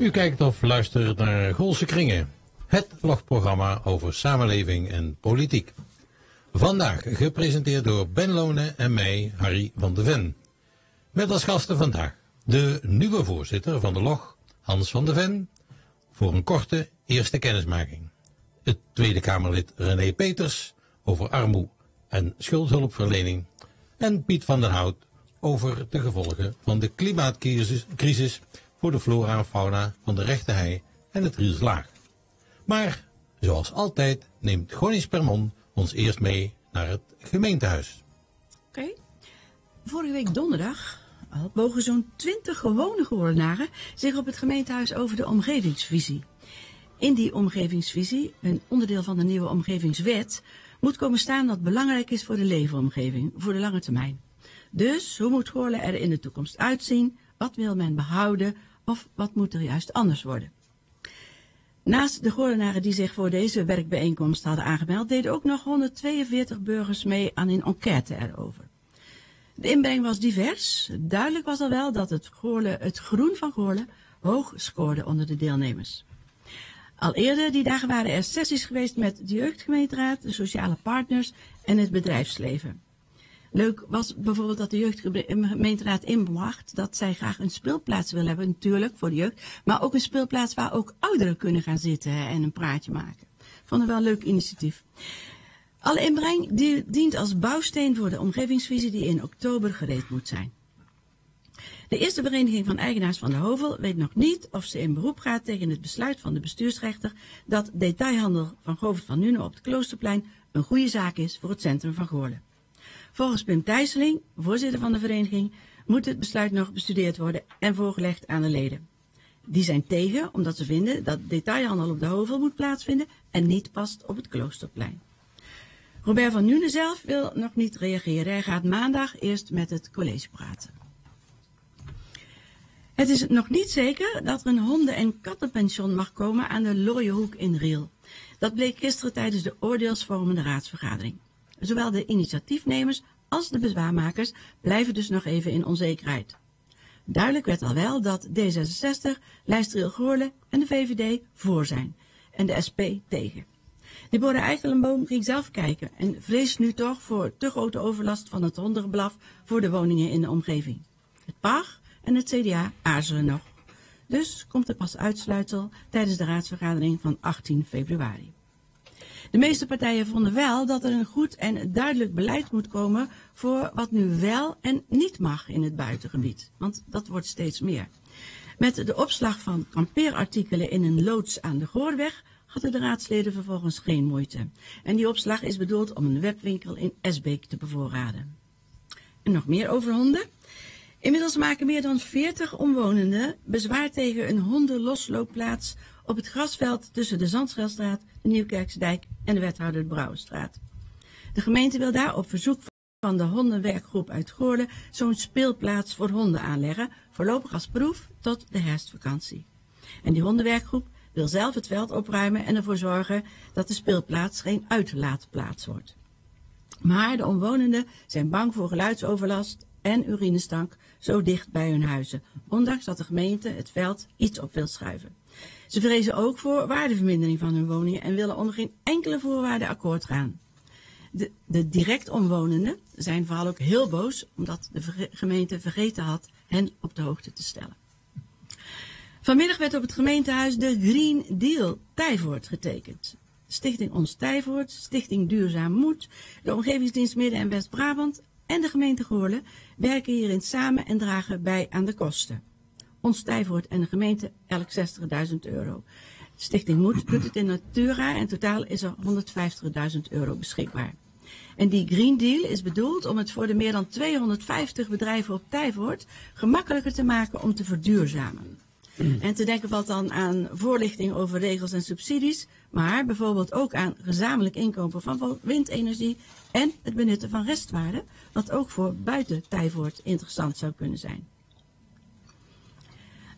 U kijkt of luistert naar Golse Kringen, het vlogprogramma over samenleving en politiek. Vandaag gepresenteerd door Ben Lonen en mij, Harry van de Ven. Met als gasten vandaag de nieuwe voorzitter van de log, Hans van de Ven, voor een korte eerste kennismaking. Het Tweede Kamerlid René Peters over armoede en schuldhulpverlening. En Piet van den Hout over de gevolgen van de klimaatcrisis voor de flora en fauna van de rechte hei en het Rieslaag. Maar, zoals altijd, neemt Gonis Permon ons eerst mee naar het gemeentehuis. Oké. Vorige week donderdag bogen zo'n 20 gewone Goorlenaren zich op het gemeentehuis over de omgevingsvisie. In die omgevingsvisie, een onderdeel van de nieuwe omgevingswet, moet komen staan wat belangrijk is voor de leefomgeving, voor de lange termijn. Dus hoe moet Goorlen er in de toekomst uitzien? Wat wil men behouden? Of wat moet er juist anders worden? Naast de Goorlenaren die zich voor deze werkbijeenkomst hadden aangemeld, deden ook nog 142 burgers mee aan een enquête erover. De inbreng was divers. Duidelijk was al wel dat het, het groen van Goorlen hoog scoorde onder de deelnemers. Al eerder die dagen waren er sessies geweest met de jeugdgemeenteraad, de sociale partners en het bedrijfsleven. Leuk was bijvoorbeeld dat de jeugdgemeenteraad inbracht dat zij graag een speelplaats wil hebben, natuurlijk voor de jeugd, maar ook een speelplaats waar ook ouderen kunnen gaan zitten en een praatje maken. Vond het wel een leuk initiatief. Alle inbreng dient als bouwsteen voor de omgevingsvisie die in oktober gereed moet zijn. De eerste vereniging van eigenaars van de Hovel weet nog niet of ze in beroep gaat tegen het besluit van de bestuursrechter dat detailhandel van Govert van Nuenen op het Kloosterplein een goede zaak is voor het centrum van Goorlen. Volgens Pim Thijsseling, voorzitter van de vereniging, moet het besluit nog bestudeerd worden en voorgelegd aan de leden. Die zijn tegen omdat ze vinden dat detailhandel op de Hovel moet plaatsvinden en niet past op het Kloosterplein. Robert van Nuenen zelf wil nog niet reageren. Hij gaat maandag eerst met het college praten. Het is nog niet zeker dat er een honden- en kattenpension mag komen aan de Looiehoek in Riel. Dat bleek gisteren tijdens de oordeelsvormende raadsvergadering. Zowel de initiatiefnemers als de bezwaarmakers blijven dus nog even in onzekerheid. Duidelijk werd al wel dat D66, Lijstriel Goorle en de VVD voor zijn en de SP tegen. Deborah Eikelenboom ging zelf kijken en vreest nu toch voor te grote overlast van het hondengeblaf voor de woningen in de omgeving. Het PAG en het CDA aarzelen nog. Dus komt er pas uitsluitsel tijdens de raadsvergadering van 18 februari. De meeste partijen vonden wel dat er een goed en duidelijk beleid moet komen voor wat nu wel en niet mag in het buitengebied. Want dat wordt steeds meer. Met de opslag van kampeerartikelen in een loods aan de Goorweg hadden de raadsleden vervolgens geen moeite. En die opslag is bedoeld om een webwinkel in Esbeek te bevoorraden. En nog meer over honden. Inmiddels maken meer dan 40 omwonenden bezwaar tegen een hondenlosloopplaats op het grasveld tussen de Zandschelstraat, de Nieuwkerksdijk en de wethouder de Brouwerstraat. De gemeente wil daar op verzoek van de hondenwerkgroep uit Goorlen zo'n speelplaats voor honden aanleggen, voorlopig als proef tot de herfstvakantie. En die hondenwerkgroep wil zelf het veld opruimen en ervoor zorgen dat de speelplaats geen uitlaatplaats wordt. Maar de omwonenden zijn bang voor geluidsoverlast en urinestank zo dicht bij hun huizen, ondanks dat de gemeente het veld iets op wil schuiven. Ze vrezen ook voor waardevermindering van hun woningen en willen onder geen enkele voorwaarde akkoord gaan. De, de direct omwonenden zijn vooral ook heel boos omdat de gemeente vergeten had hen op de hoogte te stellen. Vanmiddag werd op het gemeentehuis de Green Deal Tijvoort getekend. Stichting Ons Tijvoort, Stichting Duurzaam Moed, de Omgevingsdienst Midden- en West-Brabant en de gemeente Goorlen werken hierin samen en dragen bij aan de kosten. Ons Tijvoort en de gemeente elk 60.000 euro. Stichting Moed doet het in Natura en totaal is er 150.000 euro beschikbaar. En die Green Deal is bedoeld om het voor de meer dan 250 bedrijven op Tijvoort gemakkelijker te maken om te verduurzamen. En te denken valt dan aan voorlichting over regels en subsidies, maar bijvoorbeeld ook aan gezamenlijk inkopen van windenergie en het benutten van restwaarde, wat ook voor buiten Tijvoort interessant zou kunnen zijn.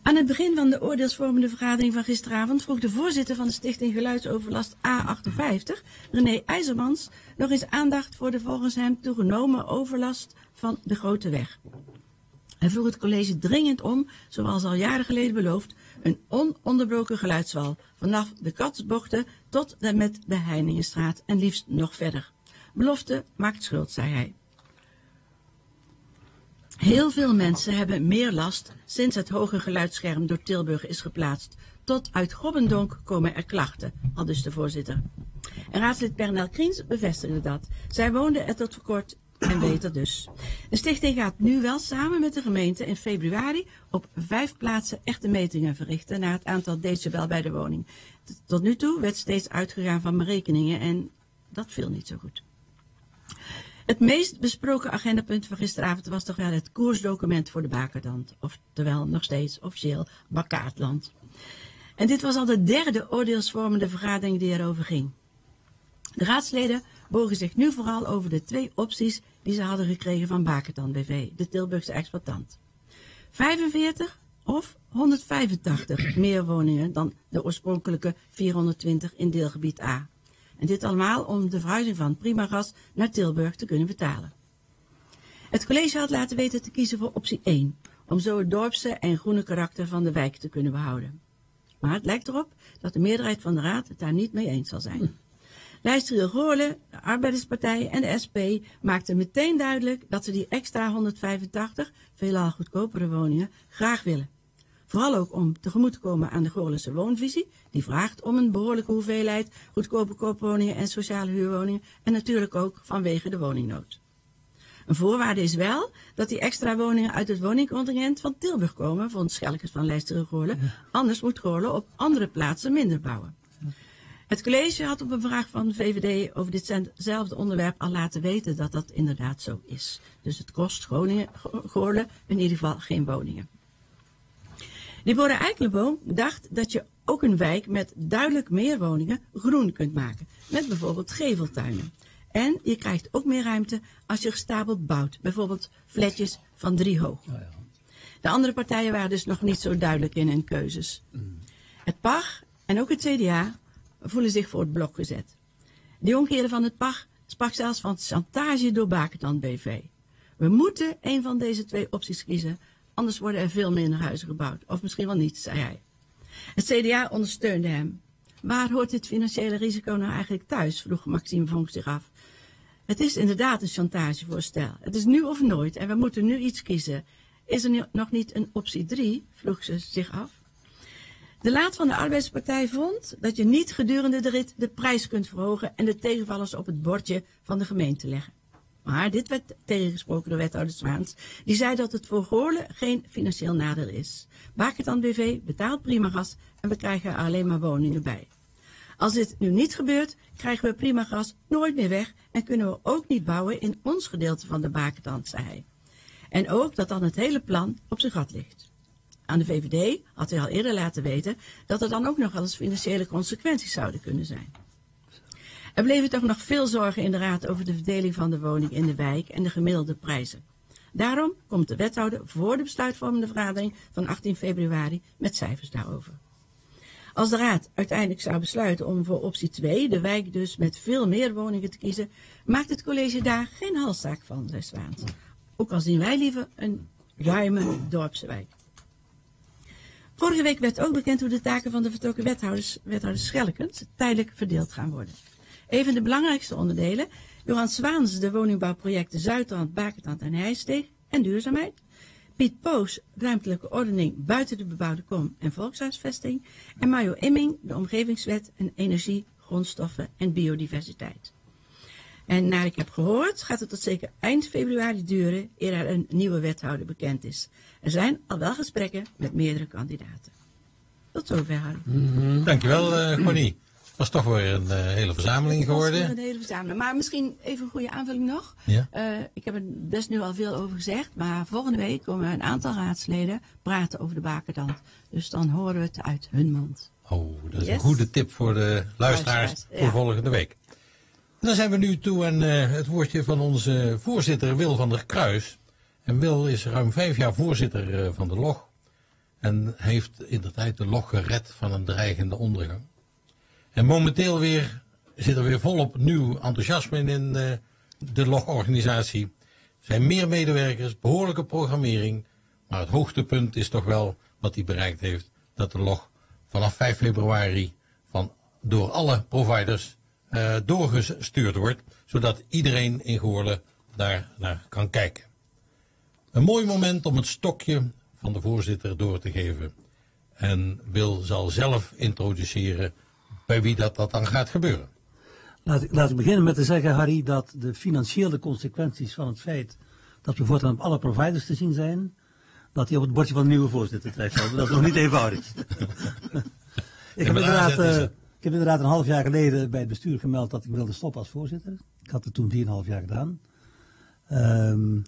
Aan het begin van de oordeelsvormende vergadering van gisteravond vroeg de voorzitter van de Stichting Geluidsoverlast A58, René IJzermans, nog eens aandacht voor de volgens hem toegenomen overlast van de Grote Weg. Hij vroeg het college dringend om, zoals al jaren geleden beloofd, een ononderbroken geluidswal vanaf de Katsbochten tot en met de Heiningenstraat en liefst nog verder. Belofte maakt schuld, zei hij. Heel veel mensen hebben meer last sinds het hoge geluidsscherm door Tilburg is geplaatst. Tot uit Gobbendonk komen er klachten, al dus de voorzitter. En raadslid Pernel Kriens bevestigde dat. Zij woonde er tot voor kort en dat dus. De stichting gaat nu wel samen met de gemeente in februari op vijf plaatsen echte metingen verrichten naar het aantal decibel bij de woning. Tot nu toe werd steeds uitgegaan van berekeningen en dat viel niet zo goed. Het meest besproken agendapunt van gisteravond was toch wel het koersdocument voor de Bakerdand. Oftewel nog steeds officieel Bakaatland. En dit was al de derde oordeelsvormende vergadering die erover ging. De raadsleden bogen zich nu vooral over de twee opties die ze hadden gekregen van Bakertand BV, de Tilburgse exploitant. 45 of 185 meer woningen dan de oorspronkelijke 420 in deelgebied A. En dit allemaal om de verhuizing van Primagas naar Tilburg te kunnen betalen. Het college had laten weten te kiezen voor optie 1, om zo het dorpse en groene karakter van de wijk te kunnen behouden. Maar het lijkt erop dat de meerderheid van de raad het daar niet mee eens zal zijn. Lijster Goorle, de Arbeiderspartij en de SP maakten meteen duidelijk dat ze die extra 185, veelal goedkopere woningen, graag willen. Vooral ook om tegemoet te komen aan de Goorlense woonvisie, die vraagt om een behoorlijke hoeveelheid goedkope koopwoningen en sociale huurwoningen en natuurlijk ook vanwege de woningnood. Een voorwaarde is wel dat die extra woningen uit het woningcontingent van Tilburg komen, vond Schelkes van Lijster Goorle. Anders moet Goorle op andere plaatsen minder bouwen. Het college had op een vraag van de VVD over ditzelfde onderwerp al laten weten dat dat inderdaad zo is. Dus het kost Groningen, Goorle in ieder geval geen woningen. Deborah Eikelenboom dacht dat je ook een wijk met duidelijk meer woningen groen kunt maken. Met bijvoorbeeld geveltuinen. En je krijgt ook meer ruimte als je gestapeld bouwt. Bijvoorbeeld flatjes van drie hoog. De andere partijen waren dus nog niet zo duidelijk in hun keuzes. Het PAG en ook het CDA voelen zich voor het blok gezet. De jongheren van het PAG sprak zelfs van chantage door Bakertand BV. We moeten een van deze twee opties kiezen, anders worden er veel minder huizen gebouwd. Of misschien wel niet, zei hij. Het CDA ondersteunde hem. Waar hoort dit financiële risico nou eigenlijk thuis? vroeg Maxime Vonk zich af. Het is inderdaad een chantagevoorstel. Het is nu of nooit en we moeten nu iets kiezen. Is er nog niet een optie 3? vroeg ze zich af. De Laat van de Arbeidspartij vond dat je niet gedurende de rit de prijs kunt verhogen en de tegenvallers op het bordje van de gemeente leggen. Maar dit werd tegengesproken door wethouder Zwaans. Die zei dat het voor Goorlen geen financieel nadeel is. Bakertand BV betaalt prima gas en we krijgen er alleen maar woningen bij. Als dit nu niet gebeurt, krijgen we prima gas nooit meer weg en kunnen we ook niet bouwen in ons gedeelte van de Bakertand, zei hij. En ook dat dan het hele plan op zijn gat ligt. Aan de VVD had hij al eerder laten weten dat er dan ook nog wel eens financiële consequenties zouden kunnen zijn. Er bleven toch nog veel zorgen in de Raad over de verdeling van de woning in de wijk en de gemiddelde prijzen. Daarom komt de wethouder voor de besluitvormende vergadering van 18 februari met cijfers daarover. Als de Raad uiteindelijk zou besluiten om voor optie 2, de wijk dus met veel meer woningen te kiezen, maakt het college daar geen halszaak van, zei Zwaans. Ook al zien wij liever een ruime dorpse wijk. Vorige week werd ook bekend hoe de taken van de vertrokken wethouders, wethouders Schelkens tijdelijk verdeeld gaan worden. Even de belangrijkste onderdelen. Johan Zwaans, de woningbouwprojecten Zuidrand, Bakertand en Heijsteeg en duurzaamheid. Piet Poos, ruimtelijke ordening buiten de bebouwde kom en volkshuisvesting. En Mario Imming, de omgevingswet en energie, grondstoffen en biodiversiteit. En naar ik heb gehoord, gaat het tot zeker eind februari duren eer er een nieuwe wethouder bekend is. Er zijn al wel gesprekken met meerdere kandidaten. Tot zover, Harry. Mm dankjewel, uh, Connie. Het was toch weer een uh, hele verzameling geworden. Was een hele verzameling. Maar misschien even een goede aanvulling nog. Ja? Uh, ik heb er best nu al veel over gezegd. Maar volgende week komen een aantal raadsleden praten over de bakerdand. Dus dan horen we het uit hun mond. Oh, dat is yes. een goede tip voor de luisteraars, luisteraars voor ja. volgende week. En dan zijn we nu toe aan uh, het woordje van onze voorzitter Wil van der Kruis. En Wil is ruim vijf jaar voorzitter van de LOG. En heeft in de tijd de LOG gered van een dreigende ondergang. En momenteel weer, zit er weer volop nieuw enthousiasme in uh, de LOG-organisatie. Er zijn meer medewerkers, behoorlijke programmering, Maar het hoogtepunt is toch wel wat hij bereikt heeft. Dat de log vanaf 5 februari van, door alle providers uh, doorgestuurd wordt. Zodat iedereen in Goorlen daar naar kan kijken. Een mooi moment om het stokje van de voorzitter door te geven. En Wil zal zelf introduceren bij wie dat, dat dan gaat gebeuren. Laat ik, laat ik beginnen met te zeggen, Harry, dat de financiële consequenties van het feit dat we voortaan op alle providers te zien zijn, dat die op het bordje van de nieuwe voorzitter terechtkomen. Dat is nog niet eenvoudig. ik, heb inderdaad, uh, ik heb inderdaad een half jaar geleden bij het bestuur gemeld dat ik wilde stoppen als voorzitter. Ik had het toen 4,5 jaar gedaan. Um,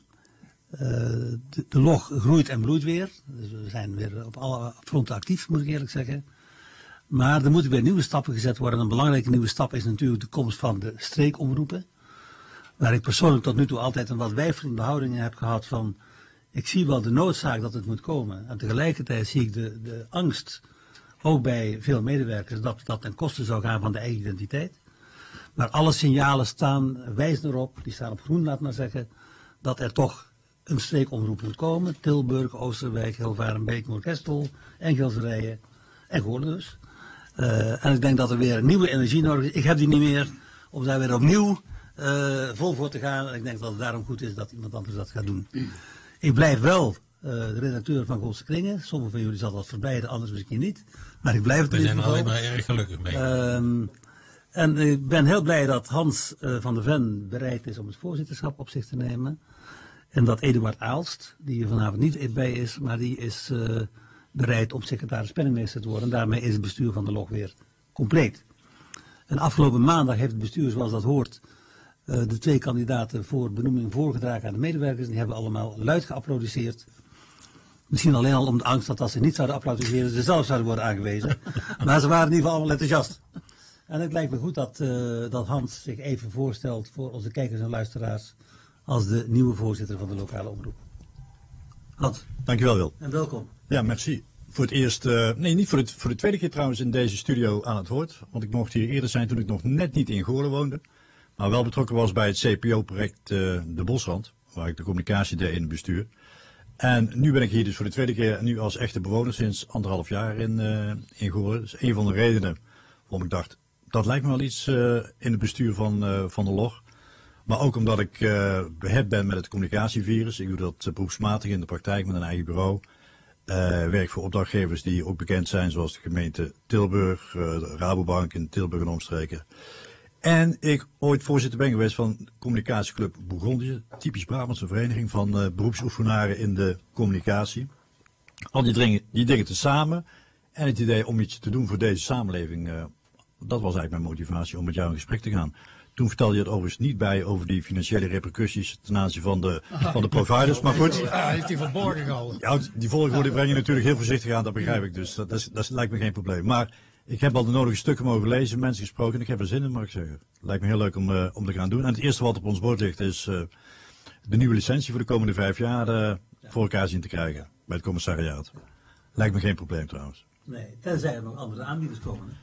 uh, de, de, log groeit en bloeit weer. Dus we zijn weer op alle fronten actief, moet ik eerlijk zeggen. Maar er moeten weer nieuwe stappen gezet worden. Een belangrijke nieuwe stap is natuurlijk de komst van de streekomroepen. Waar ik persoonlijk tot nu toe altijd een wat wijfelende houding in heb gehad van... Ik zie wel de noodzaak dat het moet komen. En tegelijkertijd zie ik de, de angst, ook bij veel medewerkers, dat dat ten koste zou gaan van de eigen identiteit. Maar alle signalen staan, wijzen erop, die staan op groen, laat maar zeggen, dat er toch een streekomroep moet komen. Tilburg, Oosterwijk, Hilvarenbeek, Moorgestel en Gilserijen en Goorlen dus. Uh, en ik denk dat er weer nieuwe energie nodig is. Ik heb die niet meer om daar weer opnieuw uh, vol voor te gaan. En ik denk dat het daarom goed is dat iemand anders dat gaat doen. Ik blijf wel uh, de redacteur van Goldse Kringen. Sommigen van jullie zal dat verblijden, anders misschien niet. Maar ik blijf het We zijn er alleen maar erg gelukkig mee. Um, en ik ben heel blij dat Hans van der Ven bereid is om het voorzitterschap op zich te nemen. En dat Eduard Aalst, die er vanavond niet bij is, maar die is bereid om secretaris penningmeester te worden. En daarmee is het bestuur van de log weer compleet. En afgelopen maandag heeft het bestuur, zoals dat hoort, uh, de twee kandidaten voor benoeming voorgedragen aan de medewerkers. Die hebben allemaal luid geapplaudisseerd. Misschien alleen al om de angst dat als ze niet zouden applaudisseren, ze zelf zouden worden aangewezen. maar ze waren in ieder geval allemaal enthousiast. En het lijkt me goed dat, uh, dat Hans zich even voorstelt voor onze kijkers en luisteraars als de nieuwe voorzitter van de lokale omroep. Hans. Dankjewel Wil. En welkom. Ja, merci. Voor het eerst, uh, nee niet voor, het, voor de tweede keer trouwens in deze studio aan het woord. Want ik mocht hier eerder zijn toen ik nog net niet in Goorlen woonde. Maar wel betrokken was bij het CPO-project uh, De Bosrand. Waar ik de communicatie deed in het bestuur. En nu ben ik hier dus voor de tweede keer, nu als echte bewoner sinds anderhalf jaar in, uh, in Goorlen. Dat is een van de redenen waarom ik dacht, dat lijkt me wel iets uh, in het bestuur van, uh, van de log. Maar ook omdat ik uh, ben met het communicatievirus. Ik doe dat beroepsmatig in de praktijk met een eigen bureau. werk voor opdrachtgevers die ook bekend zijn, zoals de gemeente Tilburg, de Rabobank in Tilburg en omstreken. En ik ooit voorzitter ben geweest van communicatieclub Bourgondië, typisch Brabantse vereniging van beroepsoefenaren in de communicatie. Al die dingen, die dingen tezamen en het idee om iets te doen voor deze samenleving dat was eigenlijk mijn motivatie om met jou in gesprek te gaan. Toen vertelde je het overigens niet bij over die financiële repercussies ten aanzien van de, van de providers. Maar goed. Ja, heeft hij verborgen gehouden. Ja, die volgorde breng je natuurlijk heel voorzichtig aan, dat begrijp ik. Dus dat, is, dat lijkt me geen probleem. Maar ik heb al de nodige stukken mogen lezen, mensen gesproken. En ik heb er zin in, mag ik zeggen. Het lijkt me heel leuk om, uh, om te gaan doen. En het eerste wat op ons bord ligt is uh, de nieuwe licentie voor de komende vijf jaar uh, voor elkaar zien te krijgen. Bij het commissariaat. Lijkt me geen probleem trouwens. Nee, tenzij er nog andere aanbieders komen.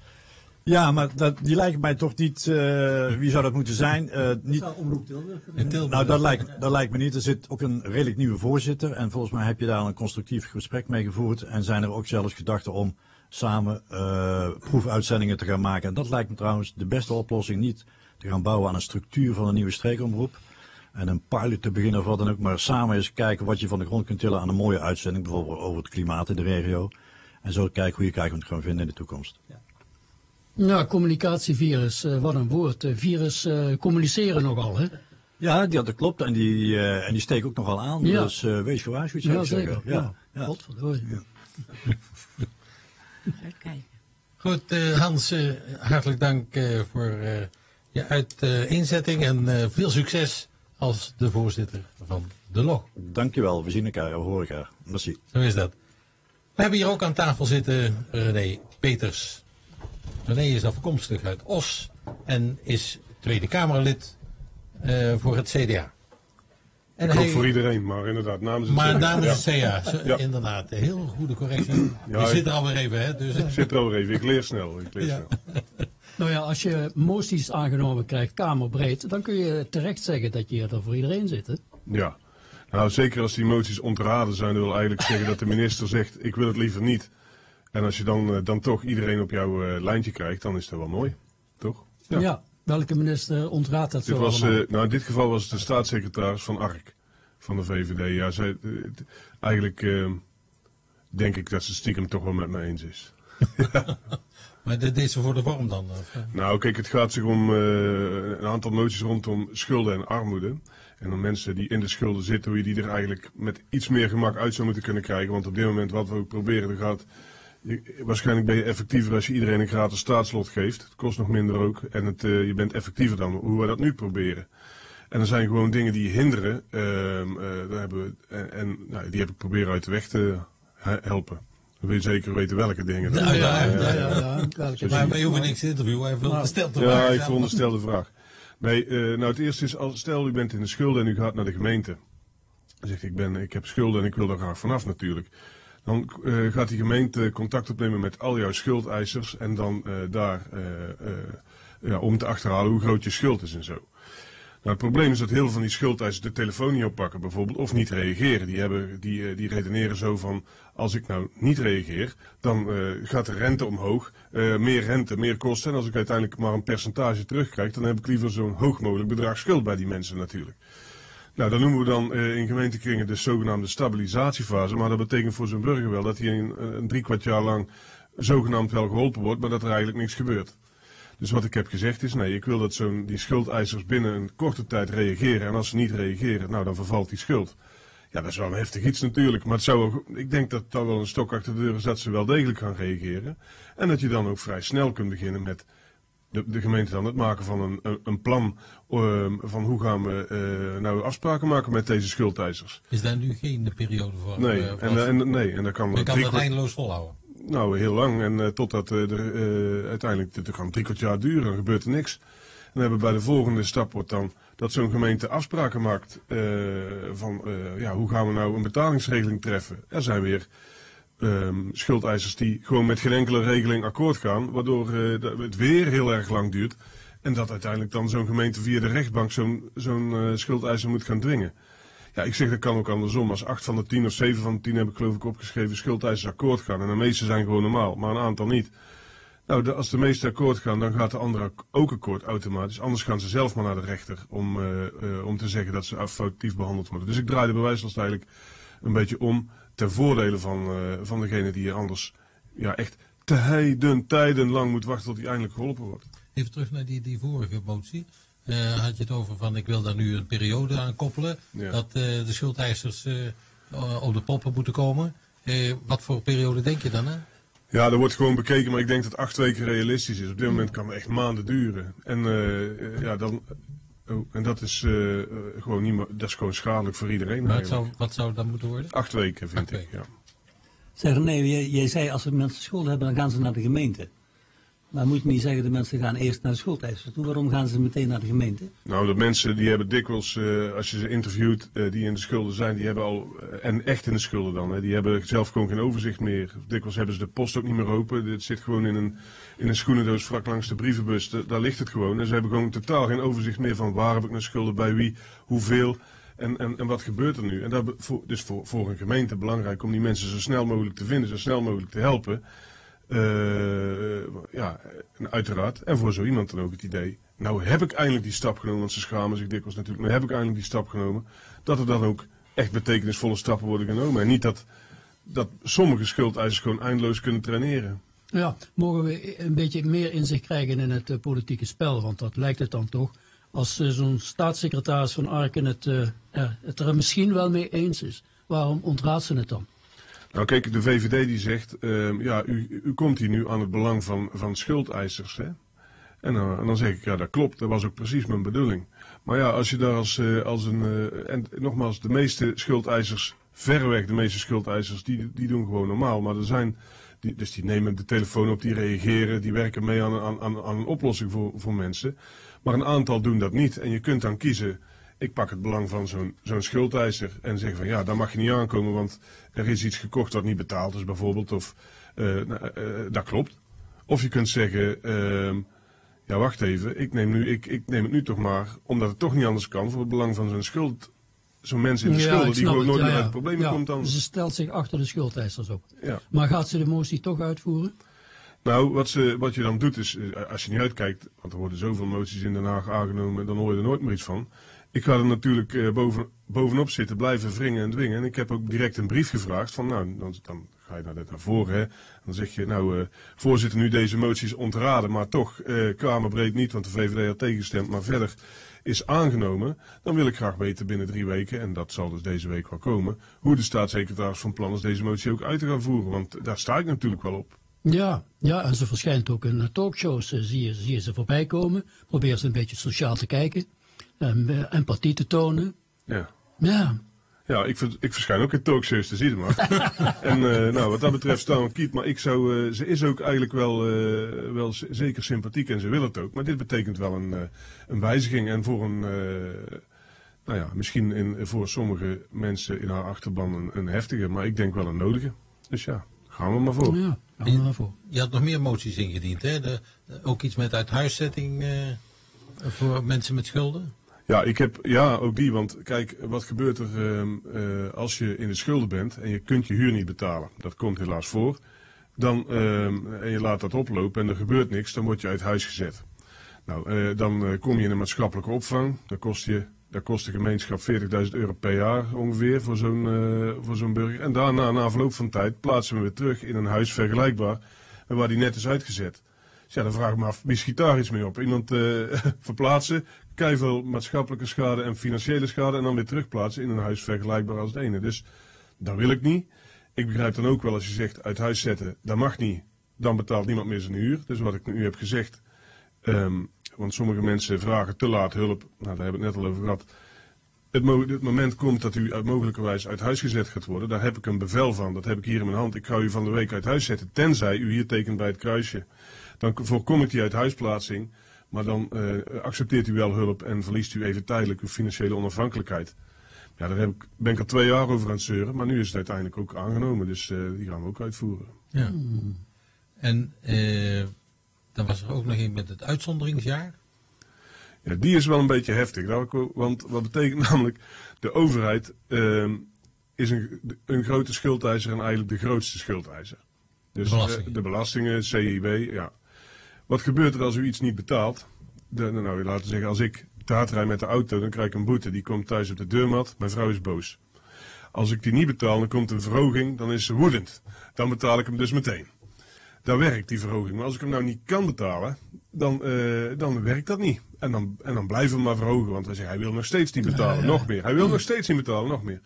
Ja, maar dat, die lijken mij toch niet. Uh, wie zou dat moeten zijn? Uh, niet... Zou Omroep Tilburg. Tilburg. Nou, dat lijkt, dat lijkt me niet. Er zit ook een redelijk nieuwe voorzitter. En volgens mij heb je daar een constructief gesprek mee gevoerd. En zijn er ook zelfs gedachten om samen uh, proefuitzendingen te gaan maken. En dat lijkt me trouwens de beste oplossing. Niet te gaan bouwen aan een structuur van een nieuwe streekomroep. En een pilot te beginnen of wat dan ook. Maar samen eens kijken wat je van de grond kunt tillen aan een mooie uitzending. Bijvoorbeeld over het klimaat in de regio. En zo kijken hoe je kijkt kunt gaan vinden in de toekomst. Ja. Nou, communicatievirus, uh, wat een woord. Uh, virus uh, communiceren nogal, hè? Ja, die, dat klopt. En die, en die steken ook nogal aan. Ja. Dus wees gewaarschuwd, zou ja, ik zeker. zeggen. Ja, ja. Godverdorie. Ja. Goed, Hans, hartelijk dank voor je uiteenzetting en veel succes als de voorzitter van de LOG. Dankjewel, we zien elkaar, we horen elkaar. Merci. Zo is dat. We hebben hier ook aan tafel zitten René Peters. René is afkomstig uit Os en is Tweede Kamerlid uh, voor het CDA. En Ik hij, voor iedereen, maar inderdaad namens het maar CDA. namens het CDA, ja. inderdaad. Heel goede correctie. Ja, je zit er alweer even, hè? Dus. Ik zit er alweer even, ik leer snel. Ik leer ja. snel. Nou ja, als je moties aangenomen krijgt, kamerbreed, dan kun je terecht zeggen dat je er voor iedereen zit, hè? Ja. Nou, zeker als die moties ontraden zijn, wil eigenlijk zeggen dat de minister zegt, ik wil het liever niet. En als je dan, dan toch iedereen op jouw lijntje krijgt, dan is dat wel mooi. Toch? Ja. Welke minister ontraadt dat dit zo was, nou, in dit geval was het de staatssecretaris van ARK, van de VVD. Ja, zij, eigenlijk denk ik dat ze stiekem toch wel met me eens is. Maar dit is voor de vorm dan? Of? Nou, kijk, het gaat zich om uh, een aantal moties rondom schulden en armoede. En dan mensen die in de schulden zitten, hoe je die er eigenlijk met iets meer gemak uit zou moeten kunnen krijgen. Want op dit moment, wat we ook proberen, er gaat. Je, waarschijnlijk ben je effectiever als je iedereen een gratis staatslot geeft. Het kost nog minder ook. En het, uh, je bent effectiever dan hoe we dat nu proberen. En er zijn gewoon dingen die je hinderen. Uh, daar hebben we, en, en nou, die heb ik proberen uit de weg te helpen. Dan wil je zeker weten welke dingen. Ja, ja, ja. ja, ja, Maar wij hoeven niks te interviewen, hij veronderstelt de vraag. Ja, ik veronderstel de vraag. Nee, uh, nou het eerste is, als, stel u bent in de schulden en u gaat naar de gemeente. Dan zegt ik, ben, ik heb schulden en ik wil daar graag vanaf natuurlijk. Dan uh, gaat die gemeente contact opnemen met al jouw schuldeisers en dan uh, daar ja, om te achterhalen hoe groot je schuld is en zo. Nou, het probleem is dat heel veel van die schuldeisers de telefoon niet oppakken bijvoorbeeld, of niet reageren. Die, hebben, die, eh, die redeneren zo van, als ik nou niet reageer, dan gaat de rente omhoog, meer rente, meer kosten. En als ik uiteindelijk maar een percentage terugkrijg, dan heb ik liever zo'n hoog mogelijk bedrag schuld bij die mensen natuurlijk. Nou, dat noemen we dan uh, in gemeentekringen de zogenaamde stabilisatiefase. Maar dat betekent voor zo'n burger wel dat hij een, een drie kwart jaar lang zogenaamd wel geholpen wordt, maar dat er eigenlijk niks gebeurt. Dus wat ik heb gezegd is, nee, ik wil dat zo'n die schuldeisers binnen een korte tijd reageren. En als ze niet reageren, nou dan vervalt die schuld. Ja, dat is wel een heftig iets natuurlijk. Maar het zou ook, ik denk dat dat wel een stok achter de deur is dat ze wel degelijk gaan reageren. En dat je dan ook vrij snel kunt beginnen met de, de gemeente dan het maken van een, een, een plan uh, van hoe gaan we uh, nou afspraken maken met deze schuldeisers. Is daar nu geen periode voor? Nee, uh, en, en, nee, en dan kan, je kan dat eindeloos volhouden. Nou, heel lang. En uh, totdat er uiteindelijk, het kan drie kwart jaar duren, dan gebeurt er niks. En dan hebben we bij de volgende stap wordt dan dat zo'n gemeente afspraken maakt van ja, hoe gaan we nou een betalingsregeling treffen. Er zijn weer um, schuldeisers die gewoon met geen enkele regeling akkoord gaan, waardoor het weer heel erg lang duurt. En dat uiteindelijk dan zo'n gemeente via de rechtbank zo'n zo'n schuldeiser moet gaan dwingen. Ja, ik zeg dat kan ook andersom. Als acht van de tien of zeven van de tien heb ik geloof ik opgeschreven schuldeisers akkoord gaan. En de meeste zijn gewoon normaal, maar een aantal niet. Nou, als de meeste akkoord gaan, dan gaat de andere ook akkoord automatisch. Anders gaan ze zelf maar naar de rechter om, uh, om te zeggen dat ze foutief behandeld worden. Dus ik draai de bewijslast eigenlijk een beetje om ten voordele van, uh, van degene die anders ja, echt te heiden tijden lang moet wachten tot hij eindelijk geholpen wordt. Even terug naar die, die vorige motie. Uh, had je het over van ik wil daar nu een periode aan koppelen. Dat uh, de schuldeisers uh, op de poppen moeten komen. wat voor periode denk je dan? Ja, dat wordt gewoon bekeken, maar ik denk dat acht weken realistisch is. Op dit moment kan het echt maanden duren. En, ja, dan, oh, en dat is gewoon niet dat is gewoon schadelijk voor iedereen. Maar zou, wat zou dat moeten worden? Acht weken vind acht ik, weken. ja. Zeg nee, jij, jij zei als er mensen schulden hebben, dan gaan ze naar de gemeente. Maar moet je niet zeggen, de mensen gaan eerst naar de schuldeisers toe. Waarom gaan ze meteen naar de gemeente? Nou, de mensen die hebben dikwijls, uh, als je ze interviewt, uh, die in de schulden zijn, die hebben al, uh, en echt in de schulden dan, hè, die hebben zelf gewoon geen overzicht meer. Dikwijls hebben ze de post ook niet meer open. Het zit gewoon in een, in een schoenendoos vlak langs de brievenbus. Daar ligt het gewoon. En ze hebben gewoon totaal geen overzicht meer van waar heb ik nou schulden, bij wie, hoeveel. En, en, en wat gebeurt er nu? En dat voor, dus voor, voor een gemeente belangrijk om die mensen zo snel mogelijk te vinden, zo snel mogelijk te helpen. Uh, ja, uiteraard. En voor zo iemand dan ook het idee. Nou heb ik eindelijk die stap genomen, want ze schamen zich dikwijls natuurlijk. Maar heb ik eindelijk die stap genomen. Dat er dan ook echt betekenisvolle stappen worden genomen. En niet dat, dat sommige schuldeisers gewoon eindeloos kunnen traineren. Ja, mogen we een beetje meer inzicht krijgen in het uh, politieke spel? Want dat lijkt het dan toch. Als uh, zo'n staatssecretaris van Arken het, het er misschien wel mee eens is, waarom ontraadt ze het dan? Nou kijk, de VVD die zegt, uh, ja, u, u komt hier nu aan het belang van, van schuldeisers. Hè? En, uh, en, dan zeg ik, ja dat klopt, dat was ook precies mijn bedoeling. Maar ja, als je daar als, als een, en nogmaals, de meeste schuldeisers, verreweg de meeste schuldeisers, die, die doen gewoon normaal. Maar er zijn, dus die nemen de telefoon op, die reageren, die werken mee aan, aan, aan, een oplossing voor, voor mensen. Maar een aantal doen dat niet. En je kunt dan kiezen ik pak het belang van zo'n zo'n schuldeiser en zeg van ja, daar mag je niet aankomen, want er is iets gekocht wat niet betaald is bijvoorbeeld, of uh, dat klopt. Of je kunt zeggen, uh, ja wacht even, ik neem, nu, ik, ik neem het nu toch maar, omdat het toch niet anders kan, voor het belang van zo'n zo'n mens in de schulden die gewoon nooit meer uit de problemen komt dan. Ze stelt zich achter de schuldeisers op. Maar gaat ze de motie toch uitvoeren? Nou, wat, ze, wat je dan doet is, eh, als je niet uitkijkt, want er worden zoveel moties in Den Haag aangenomen, dan hoor je er nooit meer iets van. Ik ga er natuurlijk eh, boven, bovenop zitten, blijven wringen en dwingen. En ik heb ook direct een brief gevraagd van, nou, dan, dan ga je dit naar voren. Hè. Dan zeg je, nou, eh, voorzitter, nu deze moties ontraden, maar toch eh, kamerbreed niet, want de VVD had tegengestemd, maar verder is aangenomen. Dan wil ik graag weten binnen drie weken, en dat zal dus deze week wel komen, hoe de staatssecretaris van plan is deze motie ook uit te gaan voeren. Want daar sta ik natuurlijk wel op. Ja, ja, en ze verschijnt ook in eh, talkshows. zie, je, zie je ze voorbij komen. Probeer ze een beetje sociaal te kijken. En, empathie te tonen. Ja. Ja, Ja, ik, ik verschijn ook in talkshows, te zien maar. en eh, nou, wat dat betreft staan we kiet. Maar ik zou, eh, ze is ook eigenlijk wel, eh, wel zeker sympathiek en ze wil het ook. Maar dit betekent wel een, eh, een wijziging. En voor een, eh, nou ja, misschien in, voor sommige mensen in haar achterban een, een heftige. Maar ik denk wel een nodige. Dus ja, gaan we maar voor. ja, gaan we maar voor. Je had nog meer moties ingediend, hè? De, ook iets met uithuiszetting eh, voor mensen met schulden? Ja, ik heb, ja, ook die. Want kijk, wat gebeurt er ehm, eh, als je in de schulden bent en je kunt je huur niet betalen? Dat komt helaas voor. Dan, ehm, en je laat dat oplopen en er gebeurt niks, dan word je uit huis gezet. Nou, eh, dan eh, kom je in een maatschappelijke opvang. Dan kost, je, dan kost de gemeenschap 40.000 euro per jaar ongeveer voor zo'n voor zo'n burger. En daarna, na verloop van tijd, plaatsen we weer terug in een huis vergelijkbaar waar die net is uitgezet. Dus ja, dan vraag ik me af, wie schiet daar iets mee op? Iemand verplaatsen, keiveel maatschappelijke schade en financiële schade en dan weer terugplaatsen in een huis vergelijkbaar als het ene. Dus dat wil ik niet. Ik begrijp dan ook wel als je zegt uit huis zetten, dat mag niet. Dan betaalt niemand meer zijn huur. Dus wat ik nu heb gezegd, ehm, want sommige mensen vragen te laat hulp. Nou, daar hebben we het net al over gehad. Het, mo- het moment komt dat u uit mogelijkerwijs uit huis gezet gaat worden. Daar heb ik een bevel van. Dat heb ik hier in mijn hand. Ik ga u van de week uit huis zetten. Tenzij u hier tekent bij het kruisje. Dan voorkom ik die uithuisplaatsing. Maar dan eh, accepteert u wel hulp en verliest u even tijdelijk uw financiële onafhankelijkheid. Ja, daar heb ik, ben ik al twee jaar over aan het zeuren. Maar nu is het uiteindelijk ook aangenomen. Dus eh, die gaan we ook uitvoeren. Ja. En eh, dan was er ook nog een met het uitzonderingsjaar. Ja, die is wel een beetje heftig. Want wat betekent namelijk, de overheid ehm, is een, een grote schuldeiser en eigenlijk de grootste schuldeiser. Dus De belastingen. de belastingen, CIB, ja. Wat gebeurt er als u iets niet betaalt? De, nou, laten we zeggen, als ik te hard rijd met de auto, dan krijg ik een boete. Die komt thuis op de deurmat. Mijn vrouw is boos. Als ik die niet betaal, dan komt een verhoging, dan is ze woedend. Dan betaal ik hem dus meteen. Dan werkt die verhoging. Maar als ik hem nou niet kan betalen, dan, eh, dan werkt dat niet. En dan, en dan blijven we maar verhogen. Want wij zeggen, hij wil nog steeds niet betalen, nog meer. Hij wil nog steeds niet betalen, nog meer.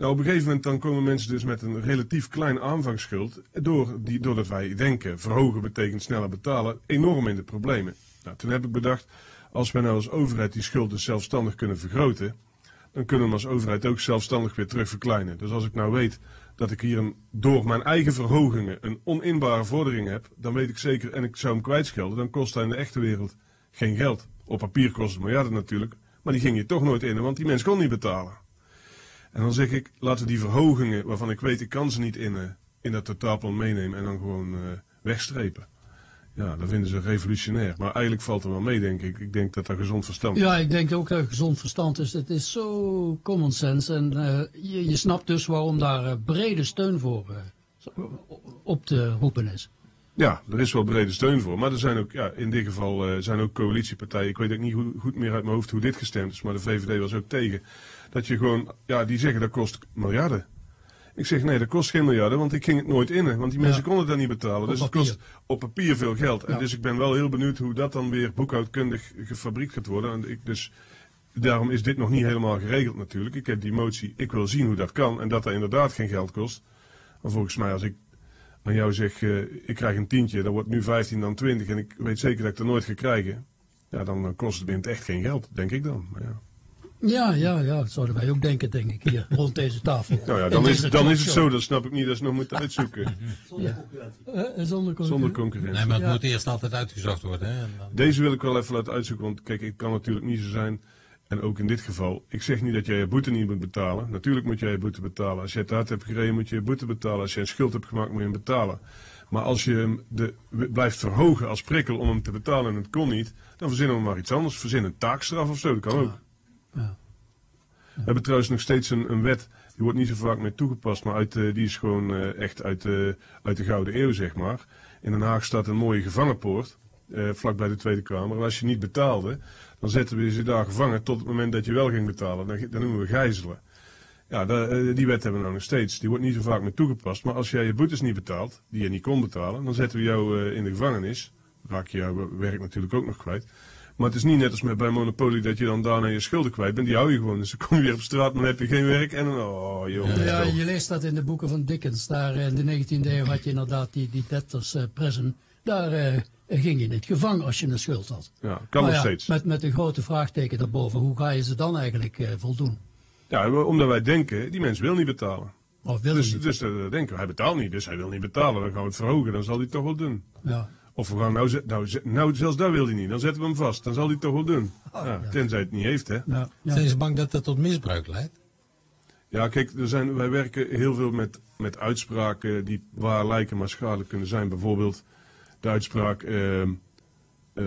Nou, op een gegeven moment dan komen mensen dus met een relatief klein aanvangsschuld. Door die, doordat wij denken, verhogen betekent sneller betalen, enorm in de problemen. Nou, toen heb ik bedacht, als wij nou als overheid die schuld dus zelfstandig kunnen vergroten, dan kunnen we als overheid ook zelfstandig weer terug verkleinen. Dus als ik nou weet dat ik hier een, door mijn eigen verhogingen een oninbare vordering heb, dan weet ik zeker, en ik zou hem kwijtschelden, dan kost hij in de echte wereld geen geld. Op papier kost het miljarden natuurlijk, maar die ging je toch nooit in, want die mens kon niet betalen. En dan zeg ik, laten die verhogingen, waarvan ik weet ik kan ze niet in, in dat totaalplan meenemen en dan gewoon eh, wegstrepen. Ja, dat vinden ze revolutionair. Maar eigenlijk valt er wel mee, denk ik. Ik denk dat dat gezond verstand is. Ja, ik denk ook dat het gezond verstand is. Het is zo common sense. En eh, je, je snapt dus waarom daar eh, brede steun voor op te roepen is. Ja, er is wel brede steun voor. Maar er zijn ook, ja, in dit geval zijn ook coalitiepartijen. Ik weet ook niet goed, goed meer uit mijn hoofd hoe dit gestemd is, maar de VVD was ook tegen. Dat je gewoon, ja, die zeggen dat kost miljarden. Ik zeg nee, dat kost geen miljarden, want ik ging het nooit in. Want die mensen Ja. konden dat niet betalen. dus papier. het kost op papier veel geld. En Ja. dus ik ben wel heel benieuwd hoe dat dan weer boekhoudkundig gefabriekt gaat worden. En ik dus, daarom is dit nog niet helemaal geregeld natuurlijk. Ik heb die motie, ik wil zien hoe dat kan. En dat dat inderdaad geen geld kost. Maar volgens mij als ik aan jou zeg, eh, ik krijg een tientje, dan wordt nu 15, dan 20 en ik weet zeker dat ik er nooit ga krijgen. Ja, dan eh, kost het in het echt geen geld, denk ik dan. Maar ja. Ja, ja, ja, dat zouden wij ook denken, denk ik, hier rond deze tafel. Nou ja, dan is, dan is het zo, dat snap ik niet, dat ze nog moeten uitzoeken. Zonder concurrentie. Eh, eh, zonder concurrentie. Zonder concurrentie. Nee, maar het Ja. moet eerst altijd uitgezocht worden. Hè? Dan- Deze wil ik wel even laten uitzoeken, want kijk, het kan natuurlijk niet zo zijn. En ook in dit geval, ik zeg niet dat jij je boete niet moet betalen. Natuurlijk moet jij je boete betalen. Als je het hard hebt gereden, moet je je boete betalen. Als je een schuld hebt gemaakt, moet je hem betalen. Maar als je hem de, blijft verhogen als prikkel om hem te betalen en het kon niet, dan verzinnen we maar iets anders. Verzin een taakstraf of zo, dat kan ook. Ja. We hebben trouwens nog steeds een, een wet, die wordt niet zo vaak meer toegepast, maar uit, eh, die is gewoon eh, echt uit, de uit de Gouden Eeuw, zeg maar. In Den Haag staat een mooie gevangenpoort, eh vlak bij de Tweede Kamer. En als je niet betaalde, dan zetten we je daar gevangen tot het moment dat je wel ging betalen. Dan, dat noemen we gijzelen. Ja, eh, die wet hebben we nou nog steeds. Die wordt niet zo vaak meer toegepast. Maar als jij je boetes niet betaalt, die je niet kon betalen, dan zetten we jou in de gevangenis. Raak je jouw werk natuurlijk ook nog kwijt. Maar het is niet net als met bij Monopoly dat je dan daarna je schulden kwijt bent. Die hou je gewoon. Dus dan kom je weer op straat, maar dan heb je geen werk. En dan, oh joh. Ja, je leest dat in de boeken van Dickens. Daar in de 19e eeuw had je inderdaad die, die debtors eh, prison. Daar eh, ging je in het gevangen als je een schuld had. Ja, kan Maar nog ja, steeds. Met, met een grote vraagteken daarboven. Hoe ga je ze dan eigenlijk eh, voldoen? Ja, omdat wij denken, die mens wil niet betalen. Of wil Dus, niet? dus denken we, hij betaalt niet, dus hij wil niet betalen. Dan gaan we het verhogen, dan zal hij het toch wel doen. Ja. Of we gaan nou, nou, nou zelfs dat wil hij niet, dan zetten we hem vast. Dan zal hij het toch wel doen. ja, Tenzij hij het niet heeft, hè. Ja, ja. Zijn ze bang dat dat tot misbruik leidt? Ja, kijk, er zijn, wij werken heel veel met, met uitspraken die waar lijken maar schadelijk kunnen zijn. Bijvoorbeeld de uitspraak, ehm, eh,